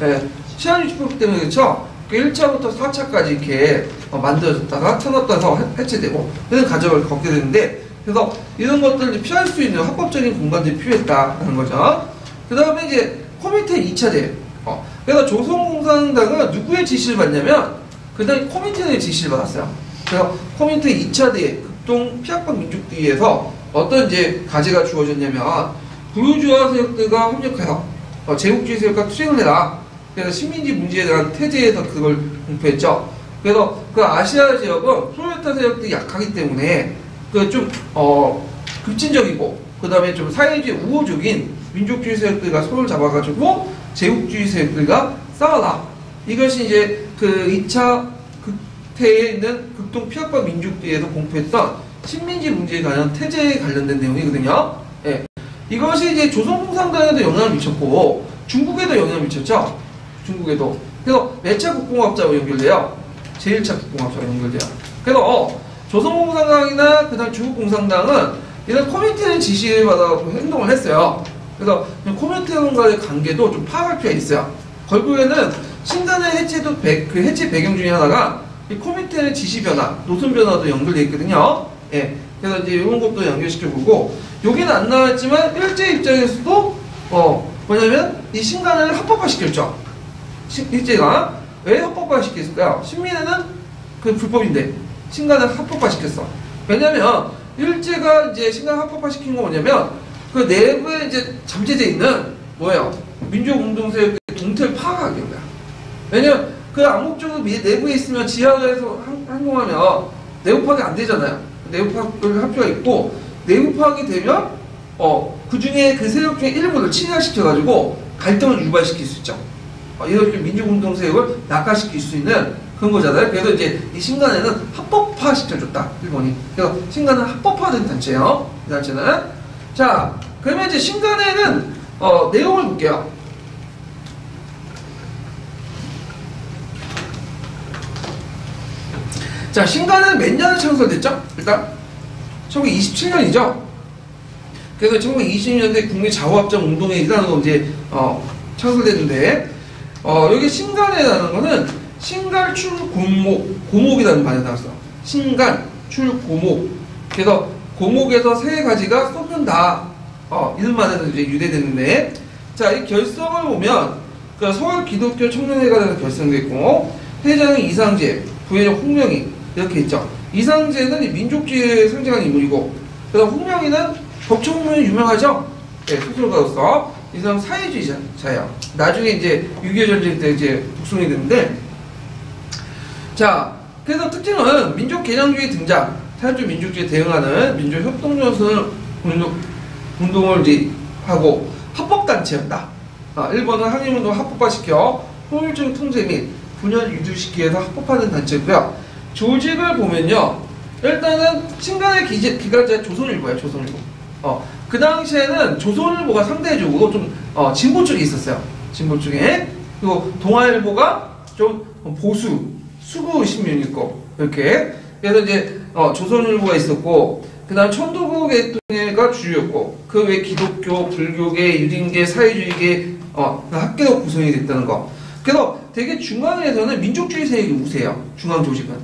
네, 시한유지법 때문에 그렇죠? 1차부터 4차까지 이렇게 어, 만들어졌다가 해- 해체되고 그런 과정을 겪게 되는데 그래서 이런 것들을 피할 수 있는 합법적인 공간들이 필요했다는 거죠. 그 다음에 이제 코미테 2차 대회. 어, 그래서 조선공산당은 누구의 지시를 받냐면 그 다음에 코미테의 지시를 받았어요. 그래서 코미테 2차 대회 극동 피학방 민족대회에서 어떤 이제 과제가 주어졌냐면 부르주아 세력들과 협력하여 어, 제국주의 세력과 투쟁을 해라. 그래서 식민지 문제에 대한 태제에서 그걸 공표했죠. 그래서 그 아시아 지역은 소련타 세력들이 약하기 때문에 그 좀 어, 급진적이고 그 다음에 좀 사회주의 우호적인 민족주의 세력들과 손을 잡아가지고 제국주의 세력들과 싸워라. 이것이 이제 그 2차 극태에 있는 극동 피학과 민족대회에서 공표했던 식민지 문제에 관한 태제에 관련된 내용이거든요. 예. 이것이 이제 조선 공산당에도 영향을 미쳤고 중국에도 영향을 미쳤죠. 중국에도. 그래서 매차 국공합자와 연결돼요. 제1차 국공합자와 연결돼요. 그래서 어, 조선공산당이나 그다음 중국공산당은 이런 코미테의 지시를 받아서 행동을 했어요. 그래서 코미테와의 관계도 좀 파악할 필요가 있어요. 결국에는 신단의 해체도 배- 그 해체 배경 중에 하나가 이 코미테의 지시 변화, 노선 변화도 연결돼 있거든요. 예. 그래서 이제 이런 것도 연결시켜 보고 여기는 안 나왔지만 일제 입장에서도 어 뭐냐면 이 신간을 합법화 시켰죠. 시- 일제가 왜 합법화 시켰을까요? 신민회는 그 불법인데 신간을 합법화 시켰어. 왜냐면 일제가 이제 신간 합법화 시킨 거 뭐냐면 그 내부에 이제 잠재돼 있는 뭐예요? 민족운동세력의 동태를 파악하기 위한 거야. 왜냐면 그 암묵적으로 미- 내부에 있으면 지하에서 한- 항공하면 내부 파악이 안 되잖아요. 내부 파악을 할 필요가 있고 내부 파악이 되면 어, 그 중에 그 세력 중에 일부를 침략시켜가지고 갈등을 유발시킬 수 있죠. 어, 이렇게 민족운동 세력을 낙하시킬 수 있는 거잖아요. 그래서 이제 이 신간에는 합법화 시켜줬다. 일본이. 그래서 신간은 합법화된 단체예요. 이 단체는. 자, 그러면 이제 신간에는 어, 내용을 볼게요. 자, 신간은 몇 년에 창설됐죠? 일단 1927년이죠. 그래서 1920년대 국민 좌우합정 운동에 일어나는 거 이제 어, 창설됐는데 어, 여기 신간회라는 거는 신간 출고목 고목이라는 말이 나왔어. 신간 출고목. 그래서 고목에서 세 가지가 쏟는다. 어, 이런 말에서 이제 유래됐는데, 자, 이 결성을 보면, 그 서울 기독교 청년회관에서 결성됐고, 회장은 이상재, 부회장 홍명희, 이렇게 있죠. 이상재는 이 민족주의를 상징하는 인물이고, 그다음 홍명희는 법조문이 유명하죠. 네, 소설가로서 이 사람 사회주의자예요. 나중에 이제 6.25 전쟁 때 이제 북송이 됐는데, 자, 그래서 특징은 민족 개량주의 등장, 탈주 민족주의에 대응하는 민족 협동조선을 운동, 운동을 이제 하고 합법단체였다. 아, 일본은 한일운동을 합법화시켜 통일적 통제 및 분열 유지시키기 위해서 합법화된 단체고요. 조직을 보면요. 일단은 신간의 기관자 조선일보예요. 조선일보. 어, 그 당시에는 조선일보가 상대적으로 좀 어, 진보 쪽에 있었어요. 진보 쪽에. 그리고 동아일보가 좀 보수, 수구 신문 있고 이렇게. 그래서 이제 어, 조선일보가 있었고 그다음 천도국 대통령가 주류였고 그 외 기독교, 불교계, 유린계, 사회주의계 어, 학계가 구성이 됐다는 거. 그래서 되게 중앙에서는 민족주의 세력이 우세요. 중앙 조직은.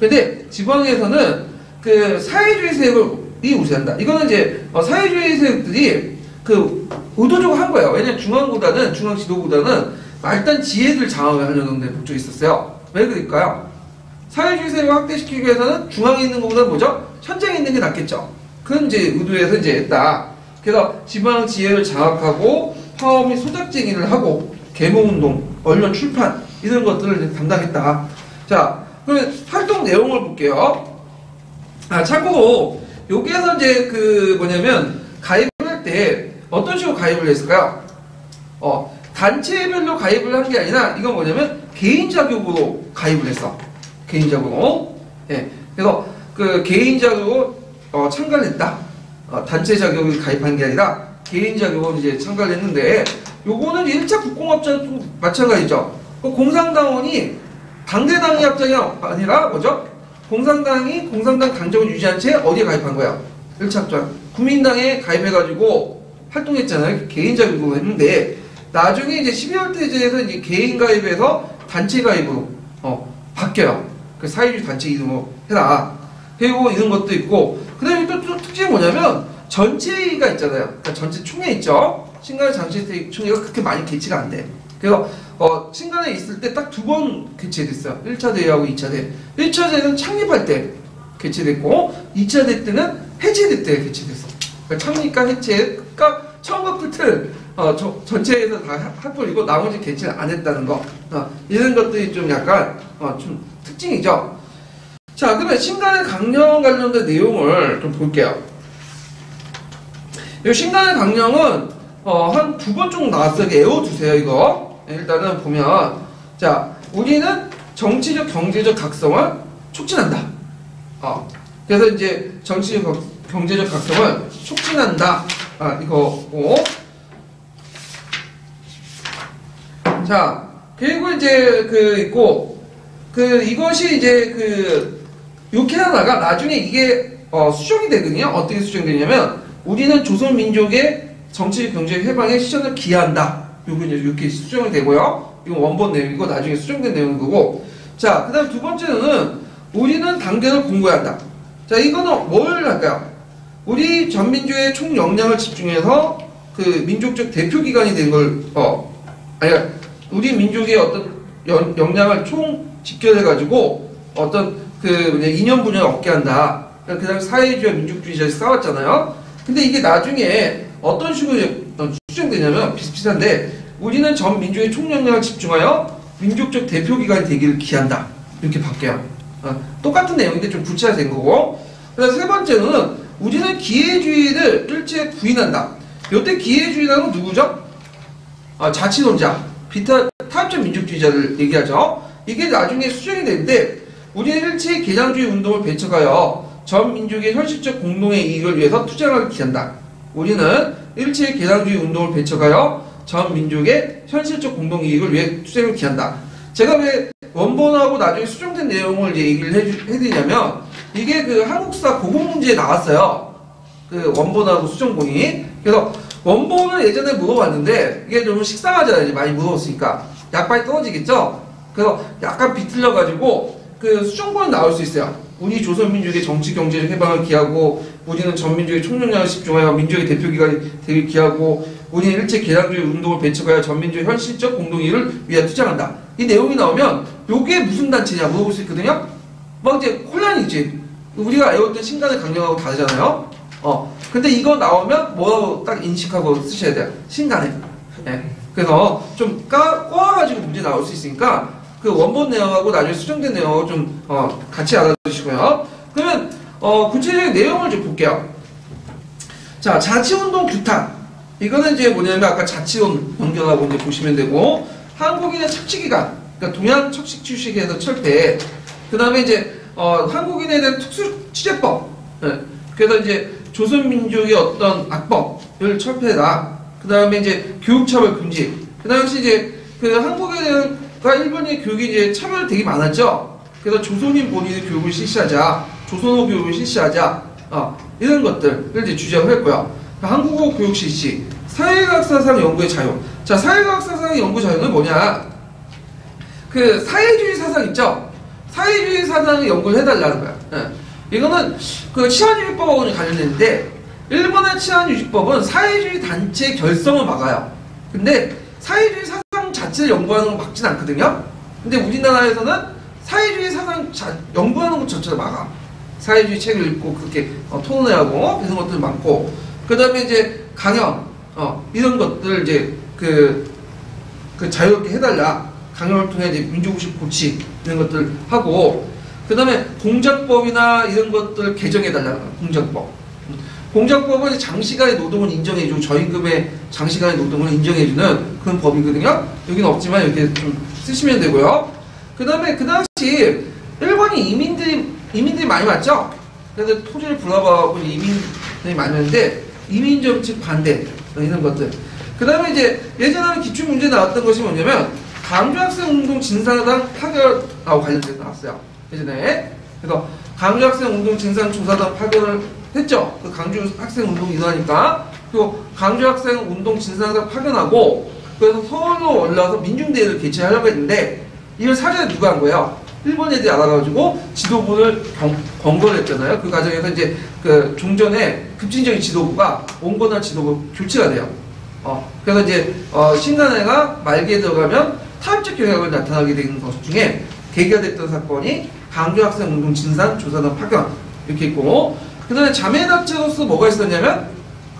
근데 지방에서는 그 사회주의 세력 이 우세한다. 이거는 이제 어, 사회주의 세력들이 그 의도적으로 한 거예요. 왜냐면 중앙보다는 중앙 지도보다는 말단 지혜들 장악을 하려는 데 목적이 있었어요. 왜 그럴까요? 사회주의 세력을 확대시키기 위해서는 중앙에 있는 것보다 뭐죠? 현장에 있는 게 낫겠죠. 그런 이제 의도에서 이제 했다. 그래서 지방 지혜를 장악하고 파업 및 소작쟁이를 하고 계몽운동, 언론 출판 이런 것들을 담당했다. 자, 그럼 활동 내용을 볼게요. 아, 참고로 여기에서 이제 그 뭐냐면 가입을 할 때 어떤 식으로 가입을 했을까요? 어, 단체별로 가입을 한 게 아니라 이건 뭐냐면 개인 자격으로 가입을 했어. 개인 자격으로. 예. 그래서 그 개인 자격으로 어, 참가를 했다. 어, 단체 자격을 가입한 게 아니라 개인 자격으로 이제 참가를 했는데 요거는 1차 국공합작은 좀 마찬가지죠. 그 공산당원이 당대당의 합작이 아니라 뭐죠? 공산당이 공산당 강정을 유지한 채 어디에 가입한 거야? 1차 합작. 국민당에 가입해가지고 활동했잖아요. 개인 자격으로 했는데 나중에 이제 12월 태제에서 이제 개인 가입에서 단체 가입으로 어, 바뀌어요. 그 사회주의 단체 이름으로 해라. 그리고 이런 것도 있고 그 다음에 또, 또 특징이 뭐냐면 전체가 있잖아요. 그러니까 전체 총회 있죠. 신간의 장치 총회가 그렇게 많이 개최가 안 돼. 그래서 어, 신간에 있을 때 딱 두 번 개최됐어요. 1차 대회하고 2차 대회. 1차 대회는 창립할 때 개최됐고 2차 대회 때는 해체될 때 개최됐어. 그러니까 창립과 해체가 처음과 끝을 어, 저, 전체에서 다 합poli고 나머지 개최를 안 했다는 거 어, 이런 것들이 좀 약간 어, 좀 특징이죠. 자, 그러면 신간의 강령 관련된 내용을 좀 볼게요. 이 신간의 강령은 어, 한 두 번 정도 나왔어요. 애워두세요, 이거. 일단은 보면 자, 우리는 정치적, 경제적 각성을 촉진한다. 어, 그래서 이제 정치적, 각- 경제적 각성을 촉진한다. 아, 이거고. 자, 그리고 이제 그 있고 그 이것이 이제 그 이렇게 하다가 나중에 이게 어, 수정이 되거든요. 어떻게 수정되냐면 우리는 조선 민족의 정치 경제 해방에 시선을 기한다. 이제 이렇게 수정이 되고요. 이건 원본 내용이고 나중에 수정된 내용인 거고. 자, 그 다음 두 번째는 우리는 당대를 공고한다. 자, 이거는 뭘 할까요? 우리 전민족의 총 역량을 집중해서 그 민족적 대표 기관이 된 걸 어, 아니 우리 민족의 어떤 연- 역량을 총 집결해 가지고 어떤 그 이념 분야를 얻게 한다. 그 당시 사회주의와 민족주의자에 싸웠잖아요. 근데 이게 나중에 어떤 식으로 어, 수정되냐면 비슷비슷한데 우리는 전 민족의 총 역량을 집중하여 민족적 대표 기관이 되기를 기한다. 이렇게 바뀌어요. 어, 똑같은 내용인데 좀 구체화된 거고. 그다음 세 번째는 우리는 기회주의를 일제 부인한다. 이때 기회주의라는 건 누구죠? 아, 자치론자, 비타 타협적 민족주의자를 얘기하죠. 이게 나중에 수정이 되는데 우리는 일체 개량주의 운동을 배척하여 전 민족의 현실적 공동의 이익을 위해서 투쟁하기 기한다. 우리는 일체 개량주의 운동을 배척하여 전 민족의 현실적 공동 이익을 위해 투쟁을 기한다. 제가 왜 원본하고 나중에 수정된 내용을 얘기를 해주, 해드리냐면 이게 그 한국사 고급 문제에 나왔어요. 그 원본하고 수정본이. 그래서 원본을 예전에 물어봤는데 이게 좀 식상하잖아요. 많이 물어봤으니까. 약발이 떨어지겠죠? 그래서 약간 비틀려 가지고 그 수정권이 나올 수 있어요. 우리 조선민족의 정치 경제적 해방을 기하고 우리는 전민족의 총력량을 집중하여 민족의 대표기관이 되길 기하고 우리는 일제 개량주의 운동을 배척하여 전민족의 현실적 공동의를 위해 투쟁한다. 이 내용이 나오면 요게 무슨 단체냐 물어볼 수 있거든요. 막 이제 혼란이지. 우리가 외웠던 신간의 강령하고 다르잖아요. 어. 근데 이거 나오면 뭐라고 딱 인식하고 쓰셔야 돼요. 신간의. 예. 그래서 좀 까, 꼬아가지고 문제 나올 수 있으니까 그 원본 내용하고 나중에 수정된 내용하고 좀 어, 같이 알아두시고요. 그러면 어, 구체적인 내용을 좀 볼게요. 자, 자치운동 규탄. 이거는 이제 뭐냐면 아까 자치운 연결하고 이제 보시면 되고 한국인의 착취기간, 그러니까 동양 척식 취식에서 철폐. 그 다음에 이제 어, 한국인에 대한 특수 취재법. 예. 그래서 이제 조선민족의 어떤 악법을 철폐해라. 그 다음에 이제 교육차별 금지. 그 당시 이제 그 한국에 가 일본의 교육이 이제 차별 되게 많았죠. 그래서 조선인 본인의 교육을 실시하자. 조선어 교육을 실시하자. 어, 이런 것들을 이제 주장을 했고요. 그 한국어 교육 실시. 사회과학 사상 연구의 자유. 자, 사회과학 사상 연구 자유는 뭐냐? 그 사회주의 사상 있죠? 사회주의 사상을 연구를 해달라는 거야. 예. 이거는 그 치안유지법하고는 관련되는데 일본의 치안유지법은 사회주의 단체 결성을 막아요. 근데 사회주의 사상 자체를 연구하는 건 막진 않거든요. 근데 우리나라에서는 사회주의 사상 자, 연구하는 것 자체를 막아. 사회주의 책을 읽고 그렇게 어, 토론회 하고 이런 것들 많고 그 다음에 이제 강연 어, 이런 것들 이제 그, 그 자유롭게 해달라. 강연을 통해 이제 민족의식 고치 이런 것들 하고 그 다음에 공작법이나 이런 것들 개정해달라는 거예요. 공작법. 공작법은 장시간의 노동을 인정해주고 저임금의 장시간의 노동을 인정해주는 그런 법이거든요. 여기는 없지만 이렇게 좀 쓰시면 되고요. 그 다음에 그 당시 일본이 이민들이 이민들이 많이 왔죠. 그래서 토지를 불러봐고 이민들이 많이 왔는데 이민 정책 반대 이런 것들. 그 다음에 이제 예전에 기출 문제 나왔던 것이 뭐냐면 강주학생 운동 진사단 파견하고 관련돼서 나왔어요. 예전에. 그래서 강주학생 운동 진상 조사단 파견을 했죠. 그 강주 학생 운동 일어나니까. 그리고 강주 학생 운동 진상단 파견하고 그래서 서울로 올라와서 민중대회를 개최하려고 했는데 이걸 사전에 누가 한 거예요? 일본 애들이 알아가지고 지도부를 경, 권고를 했잖아요. 그 과정에서 이제 그 종전에 급진적인 지도부가 온건화 지도부 교체가 돼요. 어, 그래서 이제 어, 신간회가 말기에 들어가면 타협적 경향을 나타나게 되는 것 중에 계기가 됐던 사건이 강주학생 운동 진상 조사단 파견 이렇게 있고 그 다음에 자매단체로서 뭐가 있었냐면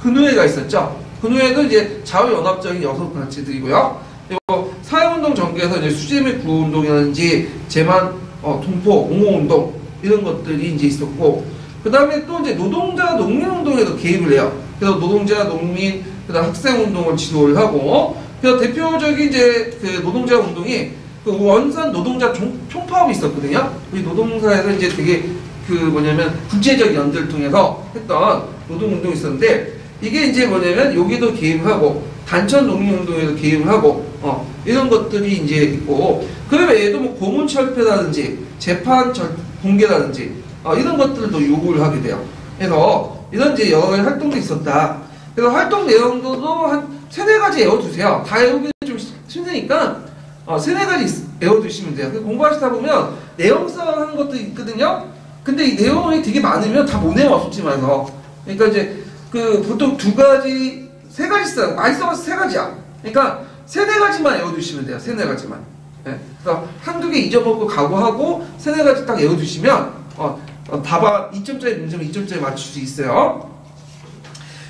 근우회가 있었죠. 근우회도 이제 자유연합적인 여성 단체들이고요. 그리고 사회운동 전개에서 이제 수재 및 구호운동이라든지 재만 어, 동포 옹호운동 이런 것들이 이제 있었고 그 다음에 또 이제 노동자 농민운동에도 개입을 해요. 그래서 노동자 농민 그다음 학생운동을 지도를 하고 그래서 대표적인 이제 그 노동자 운동이 그 원산 노동자 총, 총파업이 있었거든요. 우리 노동사에서 이제 되게 그 뭐냐면 국제적 연대를 통해서 했던 노동운동이 있었는데 이게 이제 뭐냐면 여기도 개입하고 단천 농민운동에도 개입을 하고 어 이런 것들이 이제 있고 그 외에도 뭐 고문 철폐라든지 재판 절, 공개라든지 어, 이런 것들도 요구를 하게 돼요. 그래서 이런 이제 여러 가지 활동도 있었다. 그래서 활동 내용도 한 세네 가지 외워두세요. 다 외우기 좀 힘드니까 어, 세네 가지 외워두시면 돼요. 공부하시다 보면 내용성 하는 것도 있거든요. 근데 이 내용이 되게 많으면 다 못 외워 솔직히 말해서. 그러니까 이제 그 보통 두 가지, 세 가지 써요. 많이 써봐서 세 가지야. 그러니까 세네 가지만 외워두시면 돼요. 세네 가지만. 예. 그래서 한두 개 잊어먹고 각오하고 세네 가지 딱 외워두시면 어, 어, 답안 2점짜리 문제면 2점짜리 맞출 수 있어요.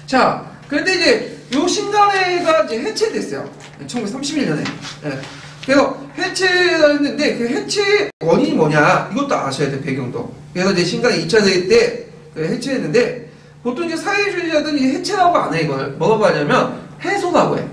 자, 그런데 이제 요 신간회가 이제 해체됐어요. 1931년에. 예. 그래서 해체를 했는데 그 해체 원인이 뭐냐 이것도 아셔야 돼 배경도. 그래서 이제 신간회 2차 대회 때 해체했는데 보통 이제 사회주의자들은 이 해체라고 안 해 이걸 뭐라고 하냐면 해소라고 해.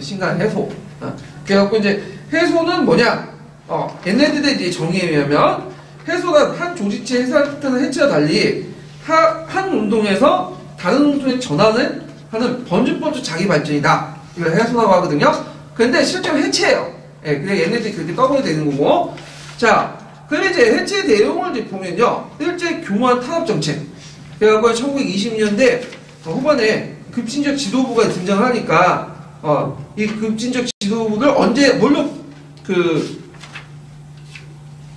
신간 해소. 어. 그래갖고 이제 해소는 뭐냐? 어, 얘네들의 이제 정의에 의하면 해소가 한 조직체 해산부터는 해체와 달리 하, 한 운동에서 다른 운동에 전환을 하는 번주번주 자기 발전이다. 이걸 해소라고 하거든요. 근데 실제로 해체예요. 예, 그냥 얘네들이 그렇게 떠벌이 되는 거고. 자, 그럼 이제 해체 내용을 이제 보면요. 일제 교무한 탄압 정책. 그래갖고 1920년대 후반에 급진적 지도부가 등장을 하니까 어, 이 급진적 지도부를 언제 뭘로 그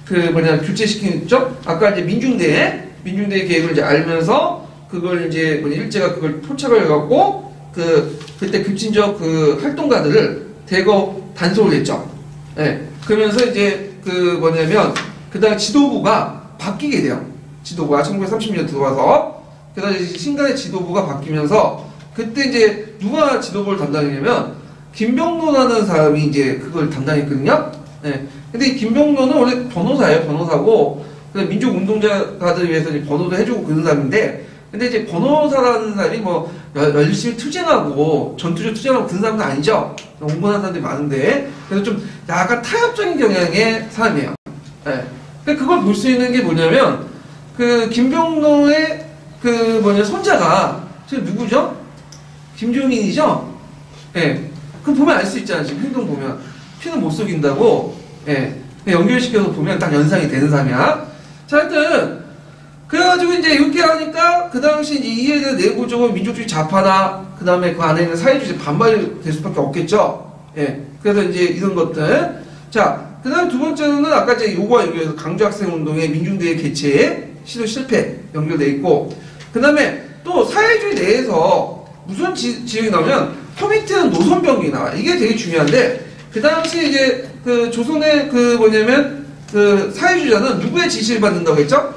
그 뭐냐 교체시키죠. 아까 이제 민중대 민중대 계획을 이제 알면서 그걸 이제 일제가 그걸 포착을 해갖고 그 그때 급진적 그 활동가들을 대거 단속을 했죠. 예. 그러면서 이제 그 뭐냐면 그 다음 지도부가 바뀌게 돼요. 지도부가 1930년 들어와서 그 다음에 이제 신간의 지도부가 바뀌면서 그때 이제 누가 지도부를 담당했냐면 김병로라는 사람이 이제 그걸 담당했거든요. 네. 근데 이 김병로는 원래 변호사예요, 변호사고. 그래서 민족 운동자가들 위해서 변호도 해주고 그런 사람인데, 근데 이제 변호사라는 사람이 뭐 여- 열심히 투쟁하고 전투적 투쟁하고 그런 사람도 아니죠. 온건한 사람들이 많은데, 그래서 좀 약간 타협적인 경향의 사람이에요. 네. 근데 그걸 볼 수 있는 게 뭐냐면, 그 김병로의 그 뭐냐 손자가 지금 누구죠? 김종인이죠? 예. 그럼 보면 알 수 있잖아요. 지금 행동 보면. 피는 못 속인다고. 예. 연결시켜서 보면 딱 연상이 되는 사람이야. 자, 하여튼. 그래가지고 이제 이렇게 하니까 그 당시 이에 대한 내부적으로 민족주의 좌파나 그 다음에 그 안에 있는 사회주의 반발이 될 수밖에 없겠죠. 예. 그래서 이제 이런 것들. 자, 그 다음 두 번째는 아까 이제 요거와 연결해서 강조학생운동의 민중대회 개최에 시도 실패 연결돼 있고 그 다음에 또 사회주의 내에서 무슨 지, 지역이 나오면 커미티는 노선병이 나와. 이게 되게 중요한데 그 당시 이제 그 조선의 그 뭐냐면 그 사회주의자는 누구의 지시를 받는다고 했죠?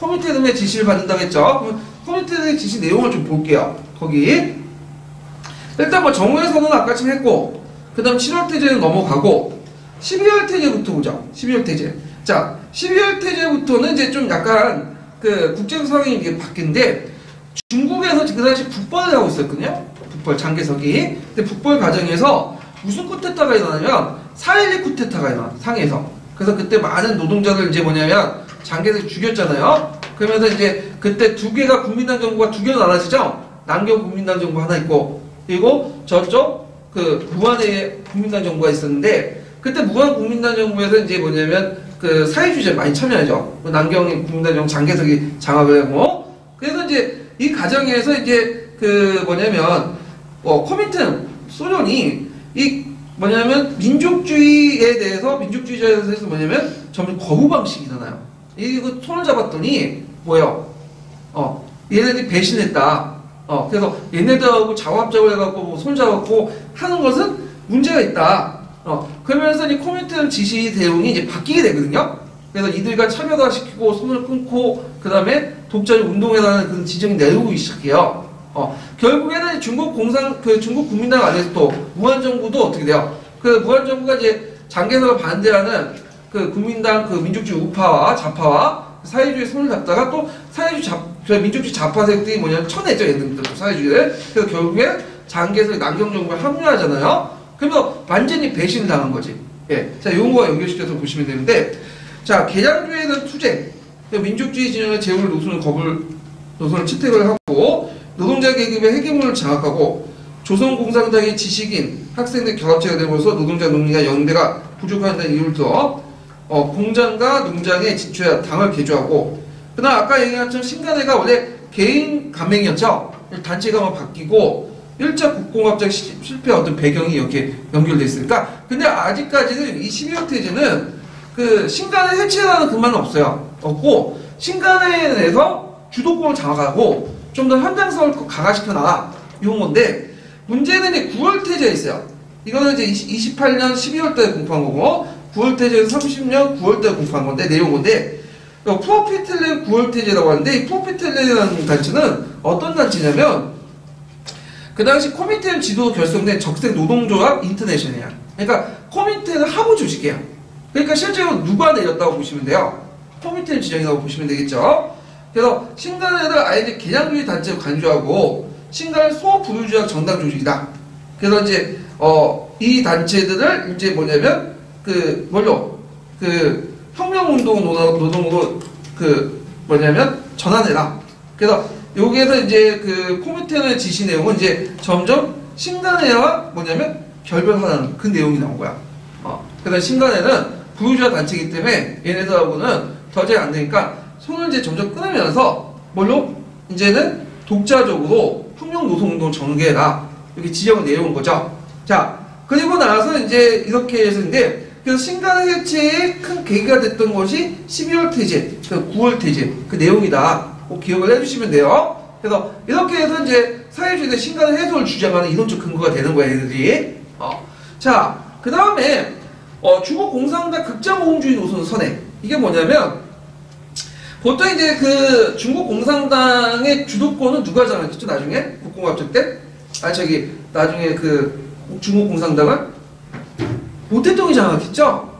커미티의 지시를 받는다고 했죠. 커미티의 지시 내용을 좀 볼게요. 거기 일단 뭐 정오에서는 아까 좀 했고 그 다음 7월 태제는 넘어가고 12월 태제부터 보죠. 12월 태제. 자, 12월 태제부터는 이제 좀 약간 그 국제적 상황이 이게 바뀐데 중국에서 그 당시 북벌을 하고 있었거든요. 북벌 장개석이. 근데 북벌 과정에서 무슨 쿠데타가 일어나냐면 4.12 쿠데타가 일어나 상해에서. 그래서 그때 많은 노동자들 이제 뭐냐면 장개석이 죽였잖아요. 그러면서 이제 그때 두 개가 국민당 정부가 두 개로 나눠지죠. 남경 국민당 정부 하나 있고 그리고 저쪽 그 무한의 국민당 정부가 있었는데 그때 무한 국민당 정부에서 이제 뭐냐면 그 사회주의자 많이 참여하죠. 그 남경의 국민당 정부 장개석이 장악을 하고 그래서 이제 이 과정에서 이제 그 뭐냐면 어 코민튼 소련이 이 뭐냐면 민족주의에 대해서 민족주의자에 대해서 뭐냐면 점점 거부 방식이 일어나요. 이거 손을 잡았더니 뭐요? 어 얘네들이 배신했다. 어 그래서 얘네들하고 자화합작을 해갖고 뭐 손잡았고 하는 것은 문제가 있다. 어 그러면서 이 코민튼 지시 대응이 이제 바뀌게 되거든요. 그래서 이들과 차별화 시키고 손을 끊고 그 다음에 독자적 운동회라는 그런 지정이 내려오기 시작해요. 어 결국에는 중국 공산 그 중국 국민당 안에서 또 무한 정부도 어떻게 돼요? 그 무한 정부가 이제 장개석을 반대하는 그 국민당 그 민족주의 우파와 좌파와 사회주의 손을 잡다가 또 사회주의 좌, 그 민족주의 좌파 세력들이 뭐냐면 쳐냈죠 얘네들 사회주의를 그래서 결국에 장개석이 남경 정부에 합류하잖아요 그래서 완전히 배신을 당한 거지. 예, 자 요거와 연결시켜서 보시면 되는데 자 개량주의는 투쟁. 그 민족주의 진영의 제후를 노선을 거불 노선을 채택을 하고 노동자 계급의 해계문을 장악하고 조선공산당의 지식인 학생들 결합체가 되면서 노동자 농민과 연대가 부족하다는 이유를 들어 어, 공장과 농장에 지쳐야 당을 개조하고 그다음 아까 얘기한 것처럼 신간회가 원래 개인 감맹이었죠 단체가 막 바뀌고 일자 국공합작 시- 실패 어떤 배경이 이렇게 연결돼 있으니까. 근데 아직까지는 이 12호 태제는 그 신간회 해체라는 그 말은 없어요. 없고 신간회에 대해서 주도권을 장악하고 좀 더 현장성을 강화시켜 나가 이런 건데 문제는 이제 9월 태제가 있어요. 이거는 이제 28년 12월 달에 공포한 거고 9월 태제는 30년 9월 달에 공포한 건데 내용 건데 푸어피텔레 9월 태제라고 하는데 이 푸어피텔레라는 단체는 어떤 단체냐면 그 당시 코미텐 지도 결성된 적색 노동조합 인터내셔널이야. 그러니까 코미텐은 하부 조직이에요. 그러니까 실제로 누가 내렸다고 보시면 돼요. 코미텐 지정이라고 보시면 되겠죠. 그래서 신간에는 아예 개량주의 단체를 간주하고 신간 소부유주의 정당 조직이다. 그래서 이제 어 이 단체들을 이제 뭐냐면 그 뭘로 그 혁명운동 노동- 노동으로 그 뭐냐면 전환해라. 그래서 여기에서 이제 그 코미테의 지시 내용은 이제 점점 신간회와 뭐냐면 결별하는 그 내용이 나온 거야. 어. 그래서 신간회는 부유주의 단체이기 때문에 얘네들하고는 더잘 안 되니까 손을 이제 점점 끊으면서 뭘로 이제는 독자적으로 노동운동 전개해라. 이렇게 지적을 내려온 거죠. 자, 그리고 나서 이제 이렇게 해서 근데 그래서 신간 해체에 큰 계기가 됐던 것이 12월 태제, 그 9월 태제 그 내용이다. 꼭 기억을 해주시면 돼요. 그래서 이렇게 해서 이제 사회주의의 신간 해소를 주장하는 이론적 근거가 되는 거야, 얘들이. 어. 자, 그 다음에 어, 중국 공산당 극장모험주의 노선 선행 이게 뭐냐면 보통 이제 그 중국 공산당의 주도권은 누가 장악했죠 나중에 국공합작 때? 아 저기 나중에 그 중국 공산당을 모태동이 장악했죠.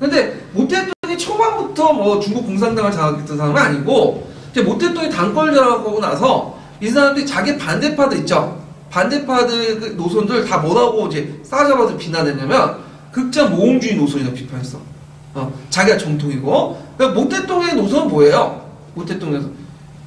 근데 모태동이 초반부터 뭐 중국 공산당을 장악했던 사람은 아니고 이제 모태동이 당권을 장악하고 나서 이 사람들이 자기 반대파들 있죠. 반대파들 그 노선들 다 뭐라고 이제 싸잡아서 비난했냐면 극좌 모험주의 노선이라고 비판했어. 어, 자기가 정통이고. 그러니까 모택동의 노선은 뭐예요? 모택동 노선.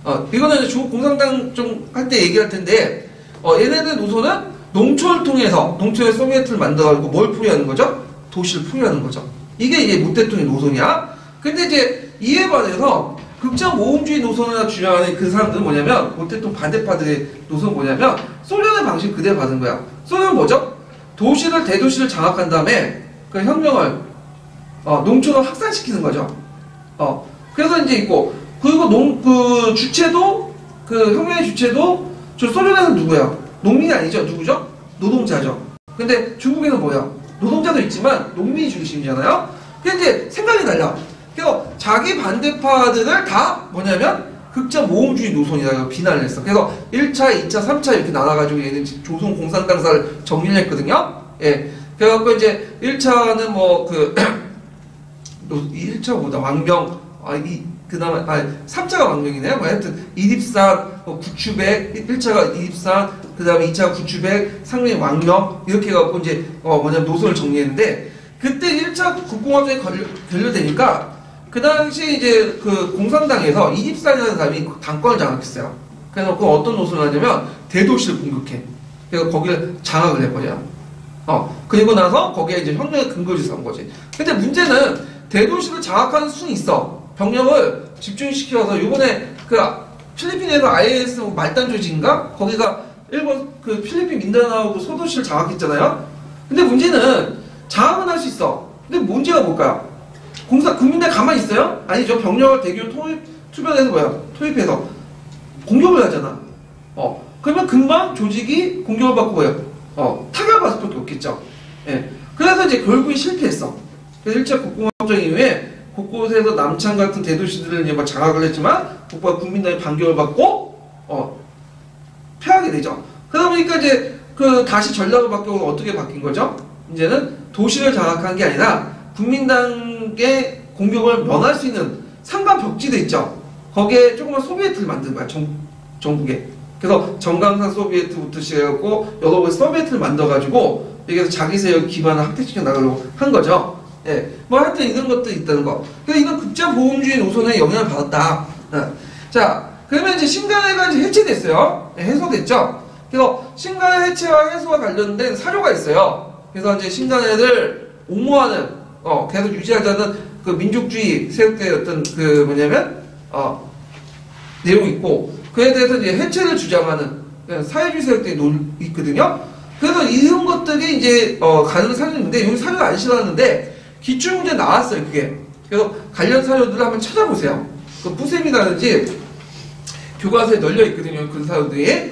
어, 이거는 중국 공산당 좀 할 때 얘기할 텐데, 어, 얘네들 노선은 농촌을 통해서, 농촌에 소비에트를 만들어가지고 뭘 포위하는 거죠? 도시를 포위하는 거죠. 이게 이제 모택동의 노선이야. 근데 이제 이에 반해서 극좌 모험주의 노선을 주장하는 그 사람들은 뭐냐면, 모택동 반대파들의 노선은 뭐냐면, 소련의 방식 그대로 받은 거야. 소련은 뭐죠? 도시를, 대도시를 장악한 다음에, 그 혁명을, 어, 농촌을 확산시키는 거죠. 어, 그래서 이제 있고, 그리고 농, 그 주체도, 그 혁명의 주체도, 저 소련에는 누구야? 농민이 아니죠? 누구죠? 노동자죠. 근데 중국에는 뭐야? 노동자도 있지만 농민이 중심이잖아요? 근데 생각이 달라. 그래서 자기 반대파들을 다 뭐냐면 극자 모험주의 노선이라고 비난을 했어. 그래서 1차, 2차, 3차 이렇게 나눠가지고 얘는 조선 공산 당사를 정리를 했거든요. 예. 그래갖고 이제 1차는 뭐 그, 1차보다 왕병, 아, 이, 그 다음에, 아, 3차가 왕명이네요. 뭐 하여튼, 이립산, 뭐 구추백, 1차가 이립산, 그 다음에 2차가 구추백, 상명이 왕명, 이렇게 해갖고 이제, 어, 뭐냐면 노선을 정리했는데, 그때 1차 국공합작이 결- 결렬되니까, 그 당시 이제 그 공산당에서 이립산이라는 사람이 당권을 장악했어요. 그래서 그 어떤 노선을 하냐면, 대도시를 공격해. 그래서 거기를 장악을 해버려요. 어, 그리고 나서 거기에 이제 혁명의 근거를 삼은 거지. 근데 문제는 대도시를 장악하는 수는 있어. 병력을 집중시켜서 요번에 그 필리핀에서 IS 말단 조직인가? 거기가 일본 그 필리핀 민다나오고 소도시를 장악했잖아요. 근데 문제는 장악은 할 수 있어. 근데 문제가 뭘까요? 공사 국민들 가만히 있어요? 아니죠. 병력을 대규모 토입 투변해서 뭐야? 토입해서 공격을 하잖아. 어. 그러면 금방 조직이 공격을 받고 뭐예요? 어, 타격을 받을 수밖에 없겠죠. 예. 그래서 이제 결국에 실패했어. 그래서 1차 국공합작 이후에 곳곳에서 남창 같은 대도시들을 이제 막 장악을 했지만 북부가 국민당의 반격을 받고 어, 패하게 되죠. 그러다 보니까 이제 그 다시 전략을 바뀌고 어떻게 바뀐 거죠? 이제는 도시를 장악한 게 아니라 국민당 의 공격을 면할 수 있는 상간 벽지대 있죠. 거기에 조그만 소비에트를 만든 거야. 정, 전국에. 그래서 정강산 소비에트부터 시작해갖고 여러 곳에 소비에트를 만들어가지고 여기서 자기 세력 기반을 확대시켜 나가려고 한 거죠. 예, 뭐 하여튼 이런 것도 있다는 거. 그래서 이건 극자 보험주의 노선에 영향을 받았다. 어. 자, 그러면 이제 신간회가 이제 해체됐어요. 예, 해소됐죠. 그래서 신간회 해체와 해소와 관련된 사료가 있어요. 그래서 이제 신간회를 옹호하는, 어, 계속 유지하자는 그 민족주의 세력의 어떤 그 뭐냐면, 어, 내용이 있고, 그에 대해서 이제 해체를 주장하는 예, 사회주의 세력들이 논, 있거든요. 그래서 이런 것들이 이제 어, 가는 사료인데 여기 사료를 안 실었는데 기출문제 나왔어요 그게. 그래서 관련 사료들을 한번 찾아보세요. 그 뿌셈이라든지 교과서에 널려 있거든요 그 사료들이.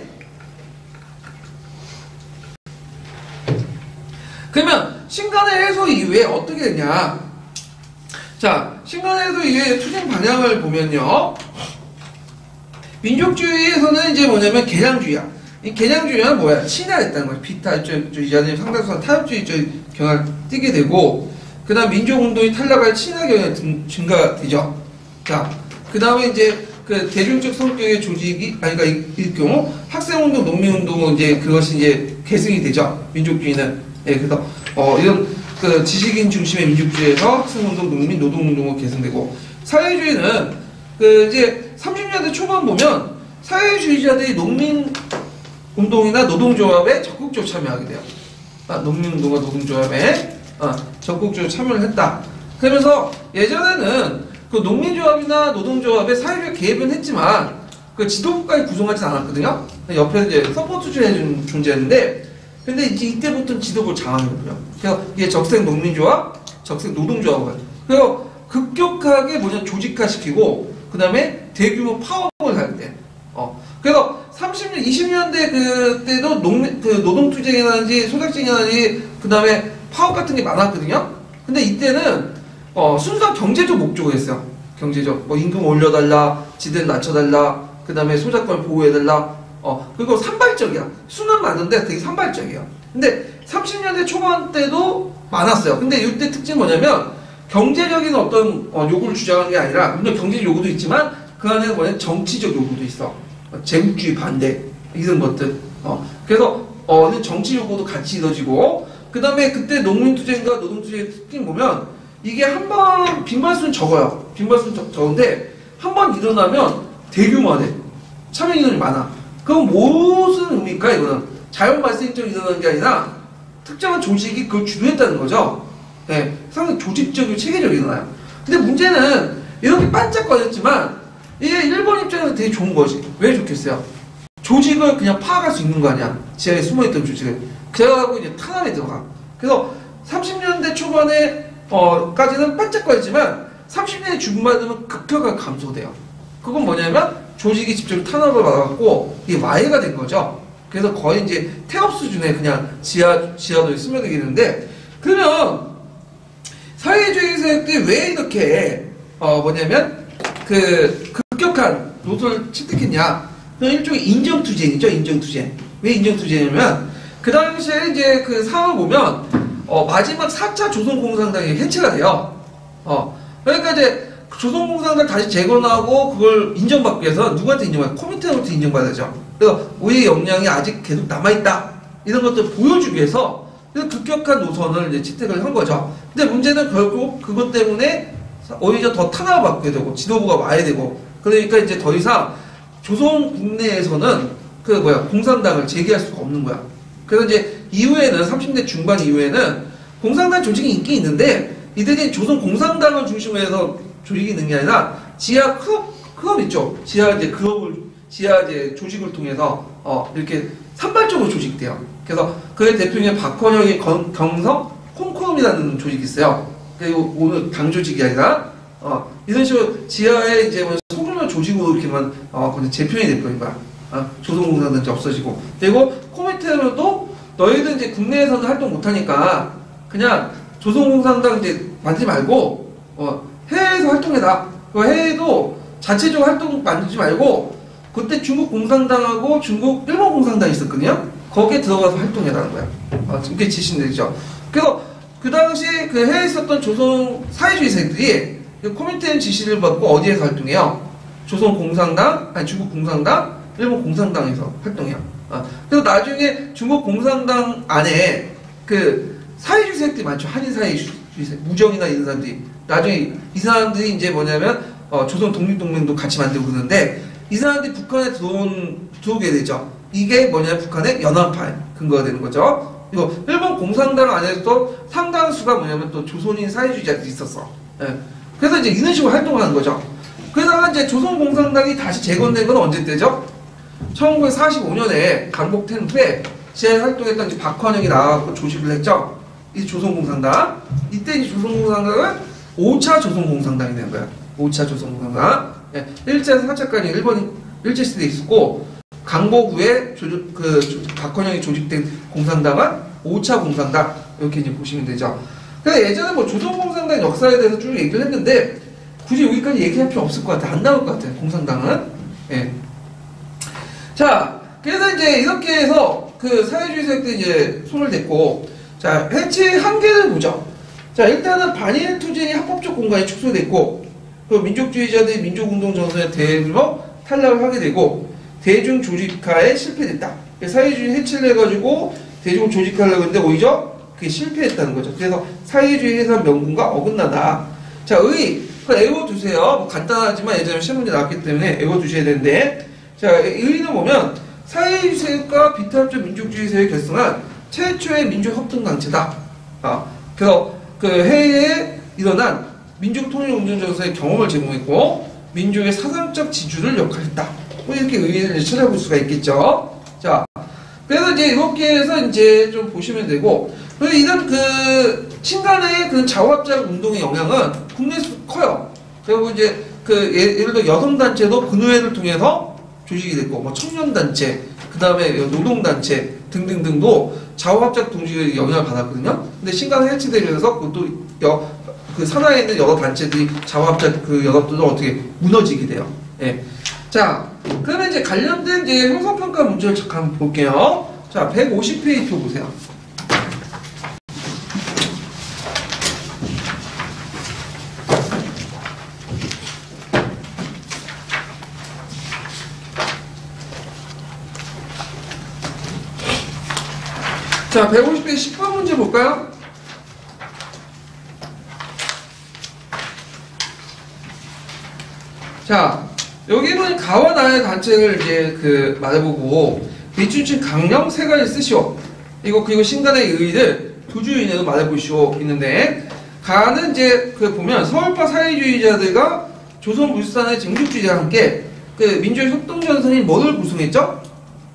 그러면 신간의 해소 이후에 어떻게 되냐? 자, 신간의 해소 이후에 투쟁 방향을 보면요. 민족주의에서는 이제 뭐냐면 개량주의야. 이 개량주의는 뭐야? 친화했다는 거야. 비타주의자들이 상당수가 타협주의적 경향을 띠게 되고, 그 다음 민족운동이 탈락할 친화 경향이 등- 증가되죠. 자, 그 다음에 이제 그 대중적 성격의 조직이, 아니, 그러니까 이, 이 경우 학생운동, 농민운동은 이제 그것이 이제 계승이 되죠. 민족주의는. 예, 그래서, 어, 이런 그 지식인 중심의 민족주의에서 학생운동, 농민, 노동운동으로 계승되고, 사회주의는 그 이제 30년대 초반 보면 사회주의자들이 농민 운동이나 노동조합에 적극적으로 참여하게 돼요. 아, 농민운동과 노동조합에 아, 적극적으로 참여를 했다. 그러면서 예전에는 그 농민조합이나 노동조합에 사회주의 개입은 했지만 그 지도부까지 구성하지 않았거든요. 옆에 이제 서포트주의 존재했는데 근데 이제 이때부터 지도부를 장악해버려. 그래서 이게 적색 농민조합, 적색 노동조합을. 그래서 급격하게 뭐냐 조직화시키고 그 다음에 대규모 파업을 할 때. 어. 그래서 30년, 20년대 그때도 농, 그 노동투쟁이라든지 소작쟁이라든지 그 다음에 파업 같은 게 많았거든요. 근데 이때는 어, 순수한 경제적 목적이었어요. 경제적. 뭐 임금 올려달라, 지대를 낮춰달라, 그 다음에 소작권 보호해달라. 어, 그리고 산발적이야. 수는 많은데 되게 산발적이야. 근데 30년대 초반 때도 많았어요. 근데 이때 특징이 뭐냐면 경제적인 어떤 어, 요구를 주장하는 게 아니라 물론 경제적 요구도 있지만 그 안에는 뭐냐 정치적 요구도 있어. 어, 제국주의 반대 이런 것들. 어, 그래서 어, 정치 요구도 같이 이루어지고 그 다음에 그때 농민투쟁과 노동투쟁의 특징 보면 이게 한 번 빈발수는 적어요. 빈발수는 적, 적은데 한 번 일어나면 대규모화 돼. 참여 인원이 많아. 그럼 무슨 의미일까 이거는 자연 발생적으로 일어나는 게 아니라 특정한 조직이 그걸 주도했다는 거죠. 네, 상당히 조직적이고 체계적으로 일어나요. 근데 문제는 이렇게 반짝거렸지만 이게 일본 입장에서 되게 좋은 거지. 왜 좋겠어요? 조직을 그냥 파악할 수 있는 거 아니야. 지하에 숨어있던 조직을. 그래가지고 이제 탄압에 들어가. 그래서 30년대 초반에 어, 까지는 반짝거렸지만 30년대 중반 되면 급격하게 감소돼요. 그건 뭐냐면 조직이 직접 탄압을 받아갖고 이게 와해가 된 거죠. 그래서 거의 이제 태업 수준의 그냥 지하 지하도에 스며들겠는데 그러면 사회주의 세력들이 왜 이렇게 어 뭐냐면 그 급격한 노선을 채택했냐? 그 일종의 인정투쟁이죠, 인정투쟁. 왜 인정투쟁이냐면 그 당시에 이제 그 상황을 보면 어 마지막 4차 조선공산당이 해체가 돼요. 어 그러니까 이제 조선공산당 다시 재건하고 그걸 인정받기 위해서 누구한테 인정받아요? 코미테한테 인정받아야죠. 그래서 우리의 역량이 아직 계속 남아있다. 이런 것들 보여주기 위해서 급격한 노선을 이제 채택을 한 거죠. 근데 문제는 결국 그것 때문에 오히려 더 탄압을 받게 되고 지도부가 와야 되고 그러니까 이제 더 이상 조선 국내에서는 그 뭐야 공산당을 재개할 수가 없는 거야. 그래서 이제 이후에는 30대 중반 이후에는 공산당 조직이 인기 있는데 이들이 조선 공산당을 중심으로 해서 조직이 있는 게 아니라 지하 클럽 클럽 있죠. 지하 이제 클럽을 지하 이제 조직을 통해서 어 이렇게 산발적으로 조직돼요. 그래서 그의 대표인 박헌영의 경성 콩콩이라는 조직이 있어요. 그리고 오늘 당 조직이 아니라 어 이런 식으로 지하에 이제 뭐 소규모 조직으로 이렇게만 어 근데 재편이 돼버린 거야. 어, 조선공사는 이제 없어지고 그리고 코미테로도 너희들 이제 국내에서는 활동 못하니까 그냥 조선공산당 이제 만들지 말고 어 해외에서 활동해라. 그 해외도 자체적으로 활동 만들지 말고 그때 중국 공산당하고 중국 일본 공산당이 있었거든요. 거기에 들어가서 활동해라는 거야. 어, 이게 지시되죠. 그래서 그 당시 그 해외에 있었던 조선 사회주의 세력들이 그 지시를 받고 어디에서 활동해요? 조선 공산당, 아니 중국 공산당, 일본 공산당에서 활동해요. 어, 그래서 나중에 중국 공산당 안에 그 사회주의 세력들이 많죠. 한인 사회주의 세력, 무정이나 이런 사람들이 나중에 이 사람들이 이제 뭐냐면 어, 조선 독립동맹도 같이 만들고 그러는데 이 사람들이 북한에 들어온, 들어오게 되죠. 이게 뭐냐면 북한의 연합파의 근거가 되는 거죠. 그리고 일본 공산당 안에서도 상당수가 뭐냐면 또 조선인 사회주의자들이 있었어. 예. 그래서 이제 이런 식으로 활동하는 거죠. 그러다가 이제 조선 공산당이 다시 재건된 건 언제 때죠? 1945년에 강복된 후에 재활동했던 이제 박헌영이 나와서 조직을 했죠. 이 조선공산당. 이때 이제 조선공산당은 5차 조선공산당이 된 거야. 5차 조선공산당. 예. 1차에서 4차까지 일본 일제시대에 있었고, 강복 후에 조, 그, 박헌영이 조직된 공산당은 5차 공산당. 이렇게 이제 보시면 되죠. 예전에 뭐 조선공산당 역사에 대해서 쭉 얘기를 했는데, 굳이 여기까지 얘기할 필요 없을 것 같아. 안 나올 것 같아. 공산당은. 예. 자, 그래서 이제 이렇게 해서 그 사회주의 세력들이 이제 손을 댔고, 자, 해체 한계를 보죠. 자, 일단은 반일 투쟁이 합법적 공간이 축소됐고, 그 민족주의자들이 민족운동 전선에 대해서 탈락을 하게 되고, 대중 조직화에 실패됐다. 사회주의 해체를 해가지고 대중 조직화를 하는데 오히려 그게 실패했다는 거죠. 그래서 사회주의 해산 명분과 어긋나다. 자, 의, 그 외워두세요. 뭐 간단하지만 예전에 시험문제 나왔기 때문에 외워두셔야 되는데, 자, 의의는 보면 사회주의 세력과 비탈적 민족주의 세력이 결성한 최초의 민족 협동 단체다. 아, 그래서 그 해외에 일어난 민족 통일 운동 전선의 경험을 제공했고 민족의 사상적 지주를 역할했다. 뭐 이렇게 의의를 찾아볼 수가 있겠죠. 자, 그래서 이제 이렇게 해서 이제 좀 보시면 되고 그래서 이런 그 신간의 그 자화합작 운동의 영향은 국내에서 커요. 그리고 이제 그 예- 예를 들어 여성 단체도 근우회를 통해서 조직이 됐고 뭐 청년 단체, 그 다음에 노동 단체 등등등도 자화합작 동지의 영향을 받았거든요. 근데 신간을 해체되면서 그것도 여, 그 산하에 있는 여러 단체들이 자화합작 그 연합들도 어떻게 무너지게 돼요. 예. 자, 그러면 이제 관련된 이제 형성평가 문제를 잠깐 볼게요. 자, 150페이지 표 보세요. 자, 150페이지 10번 문제 볼까요? 자, 여기는 가와 나의 단체를 이제 그 말해보고 밑줄친 강령 세 가지 쓰시오. 이거 그리고 신간의 의의를 두주 이내로 말해보시오 있는데 가는 이제 그 보면 서울파 사회주의자들과 조선 물산의 쟁국주의자와 함께 그 민주의 협동전선이 뭐를 구성했죠?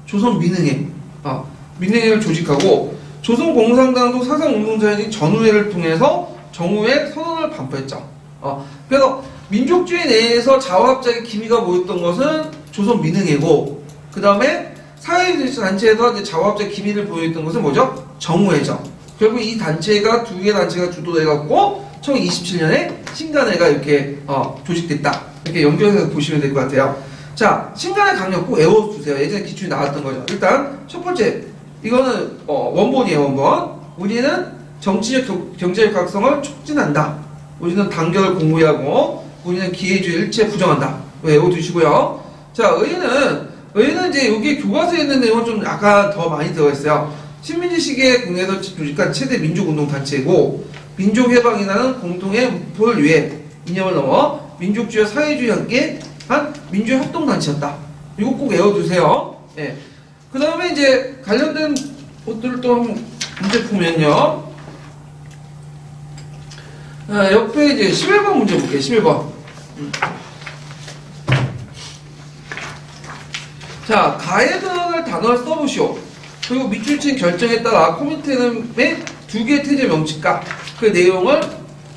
조선 민흥회, 어, 민흥회를 조직하고 조선 공산당도 사상운동자인 전우회를 통해서 정우회 선언을 반포했죠. 어, 그래서 민족주의 내에서 자화합작의 기미가 모였던 것은 조선 민흥회고 그 다음에 사회단체에서 자화합작 기미를 보였던 것은 뭐죠? 정우회죠. 결국 이 단체가 두 개 단체가 주도돼갖고 1927년에 신간회가 이렇게 어, 조직됐다. 이렇게 연결해서 보시면 될 것 같아요. 자, 신간회 강력 꼭 외워두세요. 예전에 기출이 나왔던 거죠. 일단 첫 번째 이거는 어, 원본이에요. 원본. 우리는 정치적 경- 경제적 각성을 촉진한다. 우리는 단결을 공부하고 우리는 기회주의 일체 부정한다. 외워두시고요. 자, 의는 의는 이제 여기 교과서에 있는 내용은 좀 약간 더 많이 들어있어요. 식민지 시기에 국내에서 조직한 최대 민족운동 단체고 민족해방이라는 공통의 목표를 위해 이념을 넘어 민족주의와 사회주의 함께 한 민주의 협동단체였다. 이거 꼭 외워두세요. 예. 그 다음에 이제 관련된 것들을 또 문제 보면요. 아, 옆에 이제 11번 문제 볼게요. 11번. 음. 자, 가에 들어갈 단어를 써보시오. 그리고 밑줄 친 결정에 따라 코미테름의 두 개의 태제 명칭과 그 내용을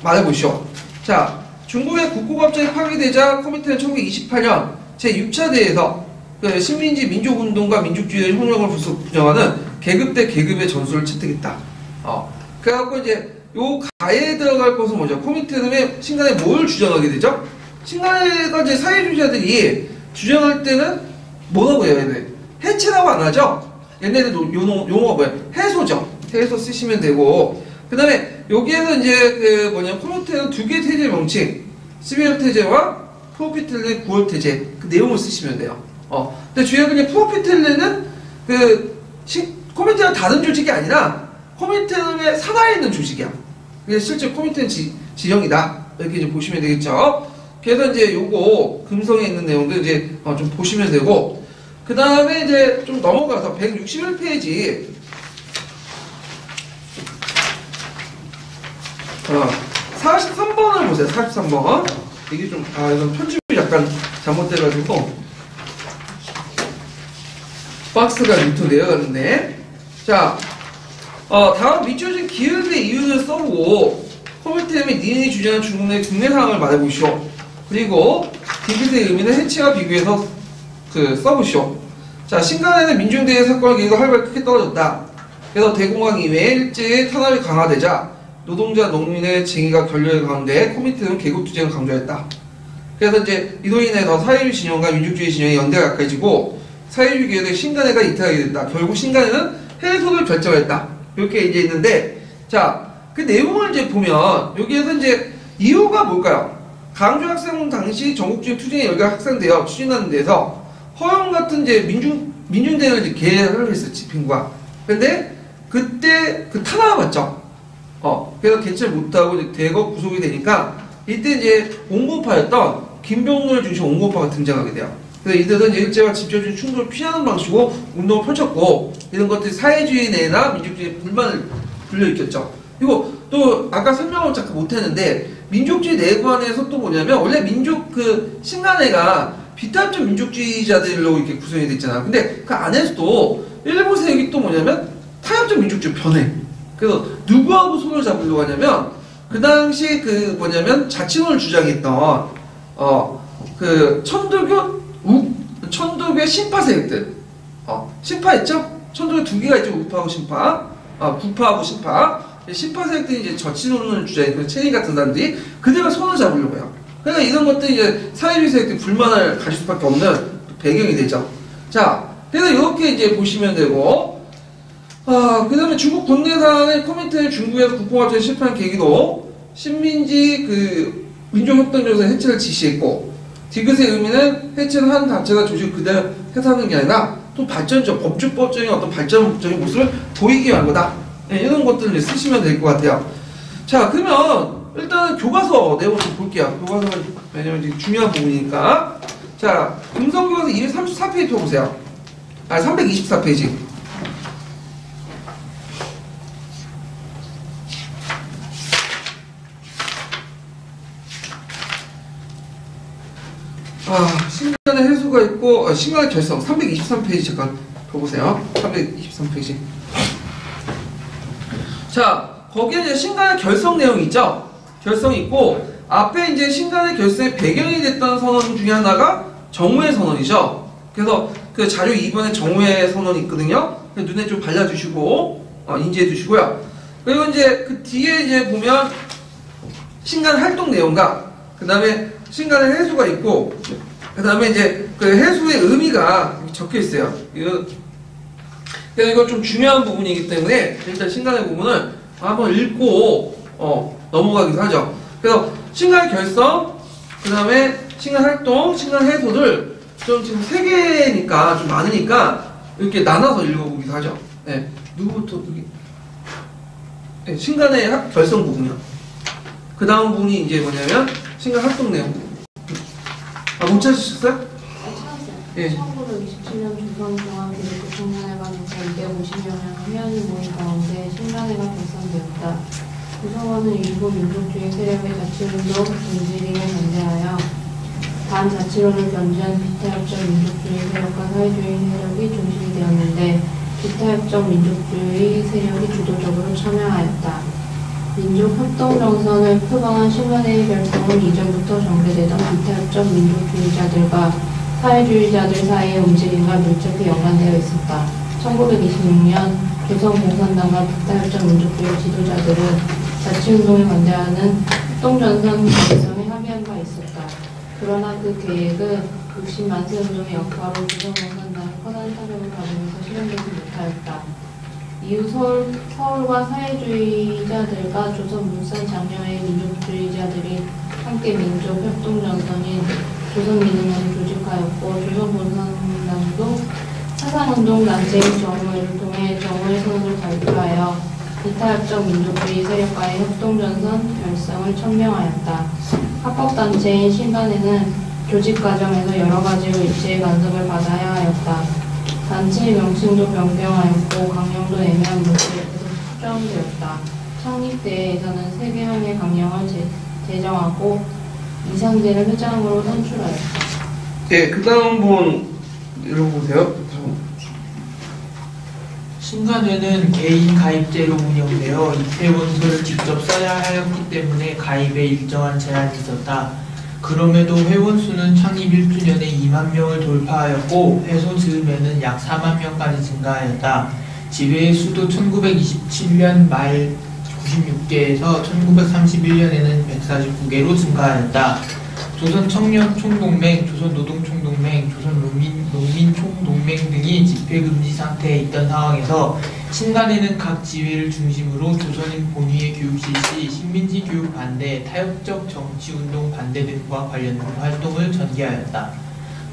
말해보시오. 자, 중국의 국고갑작이 파기되자 코미테는 1928년 제6차 대회에서 그 식민지 민족운동과 민족주의의 협력을 부정하는 계급 대 계급의 전술을 채택했다. 어. 그래갖고 이제 요 가에 들어갈 것은 뭐죠? 코미테름의 신간에 뭘 주장하게 되죠? 신간에가 이제 사회주의자들이 주장할 때는 뭐라고 해야 돼? 해체라고 안 하죠? 옛날에 용어, 용어 뭐야? 해소죠. 해소 쓰시면 되고. 그 다음에 여기에서 이제 그 뭐냐, 코미테는 두 개의 태제 명칭. 12월 태제와 프로피텔레 9월 태제. 그 내용을 쓰시면 돼요. 어. 근데 주요하게 이제 프로피텔레는 그, 시, 코미테는 다른 조직이 아니라 코미테의 산하에 있는 조직이야. 그게 실제 코미테는 지, 지형이다. 이렇게 이제 보시면 되겠죠. 그래서 이제 요거 금성에 있는 내용도 이제 어, 좀 보시면 되고 그 다음에 이제 좀 넘어가서 161페이지 어, 43번을 보세요. 43번 이게 좀 아 이건 편집이 약간 잘못돼가지고 박스가 유통되어 가는데 자 어, 다음 밑줄진 기획의 이유를 써보고 코미테름이 니은이 주장하는 중국 내 국내 상황을 말해보시오. 그리고 디귿의 의미는 해체와 비교해서 그 써보시오. 자, 신간에는 민중대회 사건을 계기로 활발히 크게 떨어졌다. 그래서 대공황 이외에 일제의 탄압이 강화되자 노동자, 농민의 쟁의가 결렬 가운데 코미테는 계급투쟁을 강조했다. 그래서 이제 이로 인해서 사회주의 진영과 민족주의 진영의 연대가 가까워지고 사회주의 계열의 신간회가 이탈하게 됐다. 결국 신간회는 해소를 결정했다. 이렇게 이제 있는데, 자, 그 내용을 이제 보면, 여기에서 이제 이유가 뭘까요? 강조 학생 당시 전국주의 투쟁에 열과 확산되어 추진하는 데서 허용 같은 이제 민중, 민중대회를 이제 개최를 했었지, 빈과. 근데 그때 그 탄압을 받죠. 어, 그래서 개최 못하고 이제 대거 구속이 되니까 이때 이제 온건파였던 김병로를 중심 온건파가 등장하게 돼요. 그래서 이들은 일제와 집조준 충돌을 피하는 방식으로 운동을 펼쳤고 이런 것들이 사회주의 내나 민족주의 불만을 불러일으켰죠. 그리고 또 아까 설명을 잠깐 못했는데 민족주의 내관에서 또 뭐냐면 원래 민족 그 신간회가 비탄적 민족주의자들로 이렇게 구성이 됐잖아. 근데 그 안에서도 일부 세력이 또 뭐냐면 타협적 민족주의 변해. 그 그래서 누구하고 손을 잡으려고 하냐면 그 당시 그 뭐냐면 자치론을 주장했던 어 그 천도교 우 천도교 신파 세력들 어 신파 있죠? 천도교 두 개가 있죠 우파하고 신파 어 구파하고 신파 신파 세력들이 이제 저치론을 주장했던 체인 같은 사람들이 그들과 손을 잡으려고 해요. 그러니까 이런 것들이 이제 사회주의 세력들이 불만을 가질 수밖에 없는 배경이 되죠. 자, 그래서 이렇게 이제 보시면 되고, 아, 그 다음에 중국 국내산의 커뮤니티는 중국에서 국뽕화투에 실패한 계기도 신민지 그 민족협동조사 해체를 지시했고, 디귿의 의미는 해체는 한 단체가 조직 그대로 해산하는 게 아니라 또 발전적, 법주법적인 어떤 발전적인 모습을 보이기 위한 거다. 네, 이런 것들을 쓰시면 될 것 같아요. 자, 그러면 일단은 교과서 내용을 좀 볼게요. 교과서가 왜냐면 이제 중요한 부분이니까. 자, 음성교과서 234페이지 펴보세요. 아, 324페이지. 아, 신간의 해수가 있고, 아, 신간의 결성. 323페이지 잠깐 펴보세요. 323페이지. 자, 거기에 신간의 결성 내용이 있죠? 결성이 있고, 앞에 이제 신간의 결성의 배경이 됐던 선언 중에 하나가 정우의 선언이죠. 그래서 그 자료 2번에 정우의 선언이 있거든요. 그 눈에 좀 발라주시고, 어, 인지해 주시고요. 그리고 이제 그 뒤에 이제 보면 신간 활동 내용과 그 다음에 신간의 해수가 있고, 그 다음에 이제 그 해수의 의미가 적혀 있어요. 이거, 그래서 이거 좀 중요한 부분이기 때문에 일단 신간의 부분을 한번 읽고 어, 넘어가기도 하죠. 그래서 신간 결성, 그 다음에 신간 활동, 신간 해소를 좀 지금 세 개니까 좀 많으니까 이렇게 나눠서 읽어보기도 하죠. 네, 누구부터 여기? 네, 신간의 학- 결성 부분이요. 그 다음 부분이 이제 뭐냐면 신간 활동 내용. 아, 못 찾으셨어요? 예. 1927년 조선중앙기독교 청년회 관에서 250여명 회원이 모인 가운데 신간회가 결성되었다. 구성원은 일부 민족주의 세력의 자치운동 분지링을 반대하여 반자치론을 견지한 비타협적 민족주의 세력과 사회주의 세력이 중심이 되었는데 비타협적 민족주의 세력이 주도적으로 참여하였다. 민족협동정선을 표방한 신간회의 결성은 이전부터 전개되던 비타협적 민족주의자들과 사회주의자들 사이의 움직임과 밀접히 연관되어 있었다. 1926년 조선공산당과 북다협적 민족주의 지도자들은 자치운동에 반대하는 협동전선 결성에 합의한 바 있었다. 그러나 그 계획은 60만세 운동의 여파로 조선공산당의 커다란 타격을 받으면서 실현되지 못하였다. 이후 서울, 서울과 사회주의자들과 조선 물산 장려의 민족주의자들이 함께 민족협동전선인 조선민주당을 조직하였고 조선공산당도 사상운동 단체인 정우회를 통해 정우회 선언을 발표하여 이타협적 민족주의 세력과의 협동전선 결성을 천명하였다. 합법단체인 신간에는 조직 과정에서 여러 가지로 일체의 간섭을 받아야 하였다. 단체의 명칭도 변경하였고 강령도 애매한 계속 수정되었다. 창립 때에서는 세 개명의 강령을 제, 제정하고 이상재를 회장으로 선출하였다. 예, 그 다음 부분 읽어보세요. 신간회는 개인 가입제로 운영되어 입회 원서를 직접 써야 하였기 때문에 가입에 일정한 제한이 있었다. 그럼에도 회원 수는 창립 1주년에 2만 명을 돌파하였고 회소 즈음에는 약 4만 명까지 증가하였다. 지회의 수도 1927년 말 96개에서 1931년에는 149개로 증가하였다. 조선 청년 총동맹, 조선 노동 총동맹, 조선 농민 농민 총동맹 등이 집회 금지 상태에 있던 상황에서 신간에는 각 지회를 중심으로 조선인 본위의 교육 실시, 식민지 교육 반대, 타협적 정치 운동 반대 등과 관련된 활동을 전개하였다.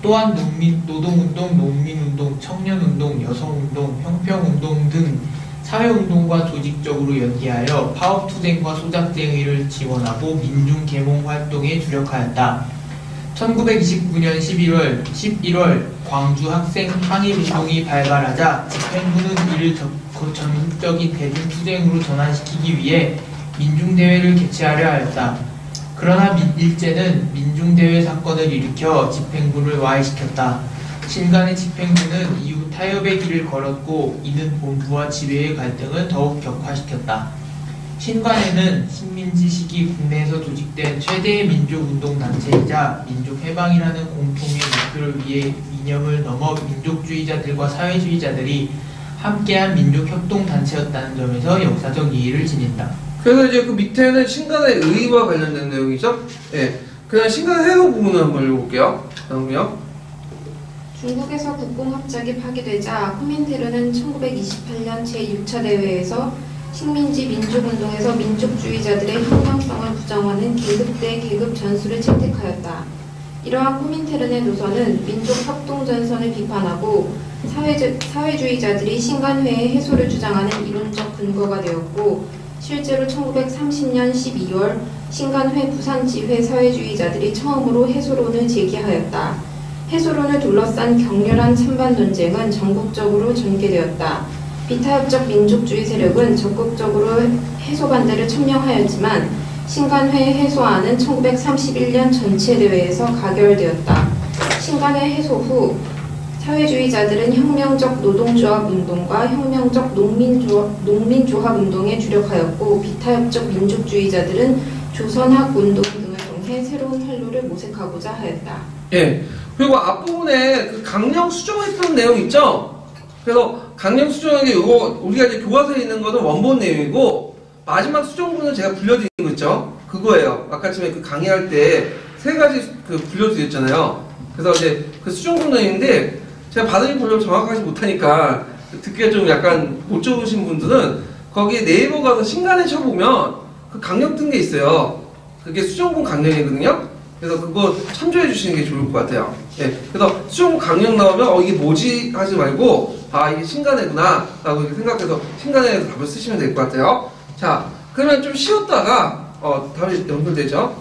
또한 농민 노동운동, 농민운동, 청년운동, 여성운동, 형평운동 등 사회운동과 조직적으로 연계하여 파업투쟁과 소작쟁의를 지원하고 민중계몽 활동에 주력하였다. 1929년 11월, 11월 광주 학생 항일운동이 발발하자 집행부는 이를 적- 그 전국적인 대중투쟁으로 전환시키기 위해 민중대회를 개최하려 하였다. 그러나 민- 일제는 민중대회 사건을 일으켜 집행부를 와해시켰다. 신간의 집행부는 이후 타협의 길을 걸었고 이는 본부와 지배의 갈등을 더욱 격화시켰다. 신간에는 식민지 시기 국내에서 조직된 최대의 민족운동 단체이자 민족해방이라는 공통의 목표를 위해 이념을 넘어 민족주의자들과 사회주의자들이 함께한 민족협동단체였다는 점에서 역사적 이의를 지닌다. 그래서 이제 그 밑에는 신간의 의의와 관련된 내용이죠. 예. 그냥 신간 해소 부분을 한번 읽어볼게요. 다음이요. 중국에서 국공 합작이 파기되자 코민테르는 1928년 제6차 대회에서 식민지 민족운동에서 민족주의자들의 혁명성을 부정하는 계급 대 계급 전술을 채택하였다. 이러한 코민테른의 노선은 민족협동전선을 비판하고 사회주, 사회주의자들이 신간회의 해소를 주장하는 이론적 근거가 되었고 실제로 1930년 12월 신간회 부산지회 사회주의자들이 처음으로 해소론을 제기하였다. 해소론을 둘러싼 격렬한 찬반 논쟁은 전국적으로 전개되었다. 비타협적 민족주의 세력은 적극적으로 해소 반대를 천명하였지만 신간회 해소안은 1931년 전체 대회에서 가결되었다. 신간회 해소 후 사회주의자들은 혁명적 노동조합 운동과 혁명적 농민조합, 농민조합 운동에 주력하였고 비타협적 민족주의자들은 조선학 운동 등을 통해 새로운 활로를 모색하고자 하였다. 예. 그리고 앞부분에 그 강령 수정했던 내용 있죠? 그래서 강령 수정한 게 이거 우리가 이제 교과서에 있는 거는 원본 내용이고 마지막 수정부는 제가 불려드린 거 있죠? 그거예요. 아까 전에 그 강의할 때 세 가지 그 불려드렸잖아요. 그래서 이제 그 수정부는 있는데 제가 발음이 별로 정확하지 못하니까 듣기가 좀 약간 못 좋으신 분들은 거기 네이버 가서 신간에 쳐보면 그 강령 뜬 게 있어요. 그게 수정본 강령이거든요. 그래서 그거 참조해 주시는 게 좋을 것 같아요. 예. 그래서 수정 강령 나오면 어 이게 뭐지 하지 말고 아 이게 신간애구나 라고 생각해서 신간애에서 답을 쓰시면 될 것 같아요. 자 그러면 좀 쉬었다가 어 다음에 연결되죠.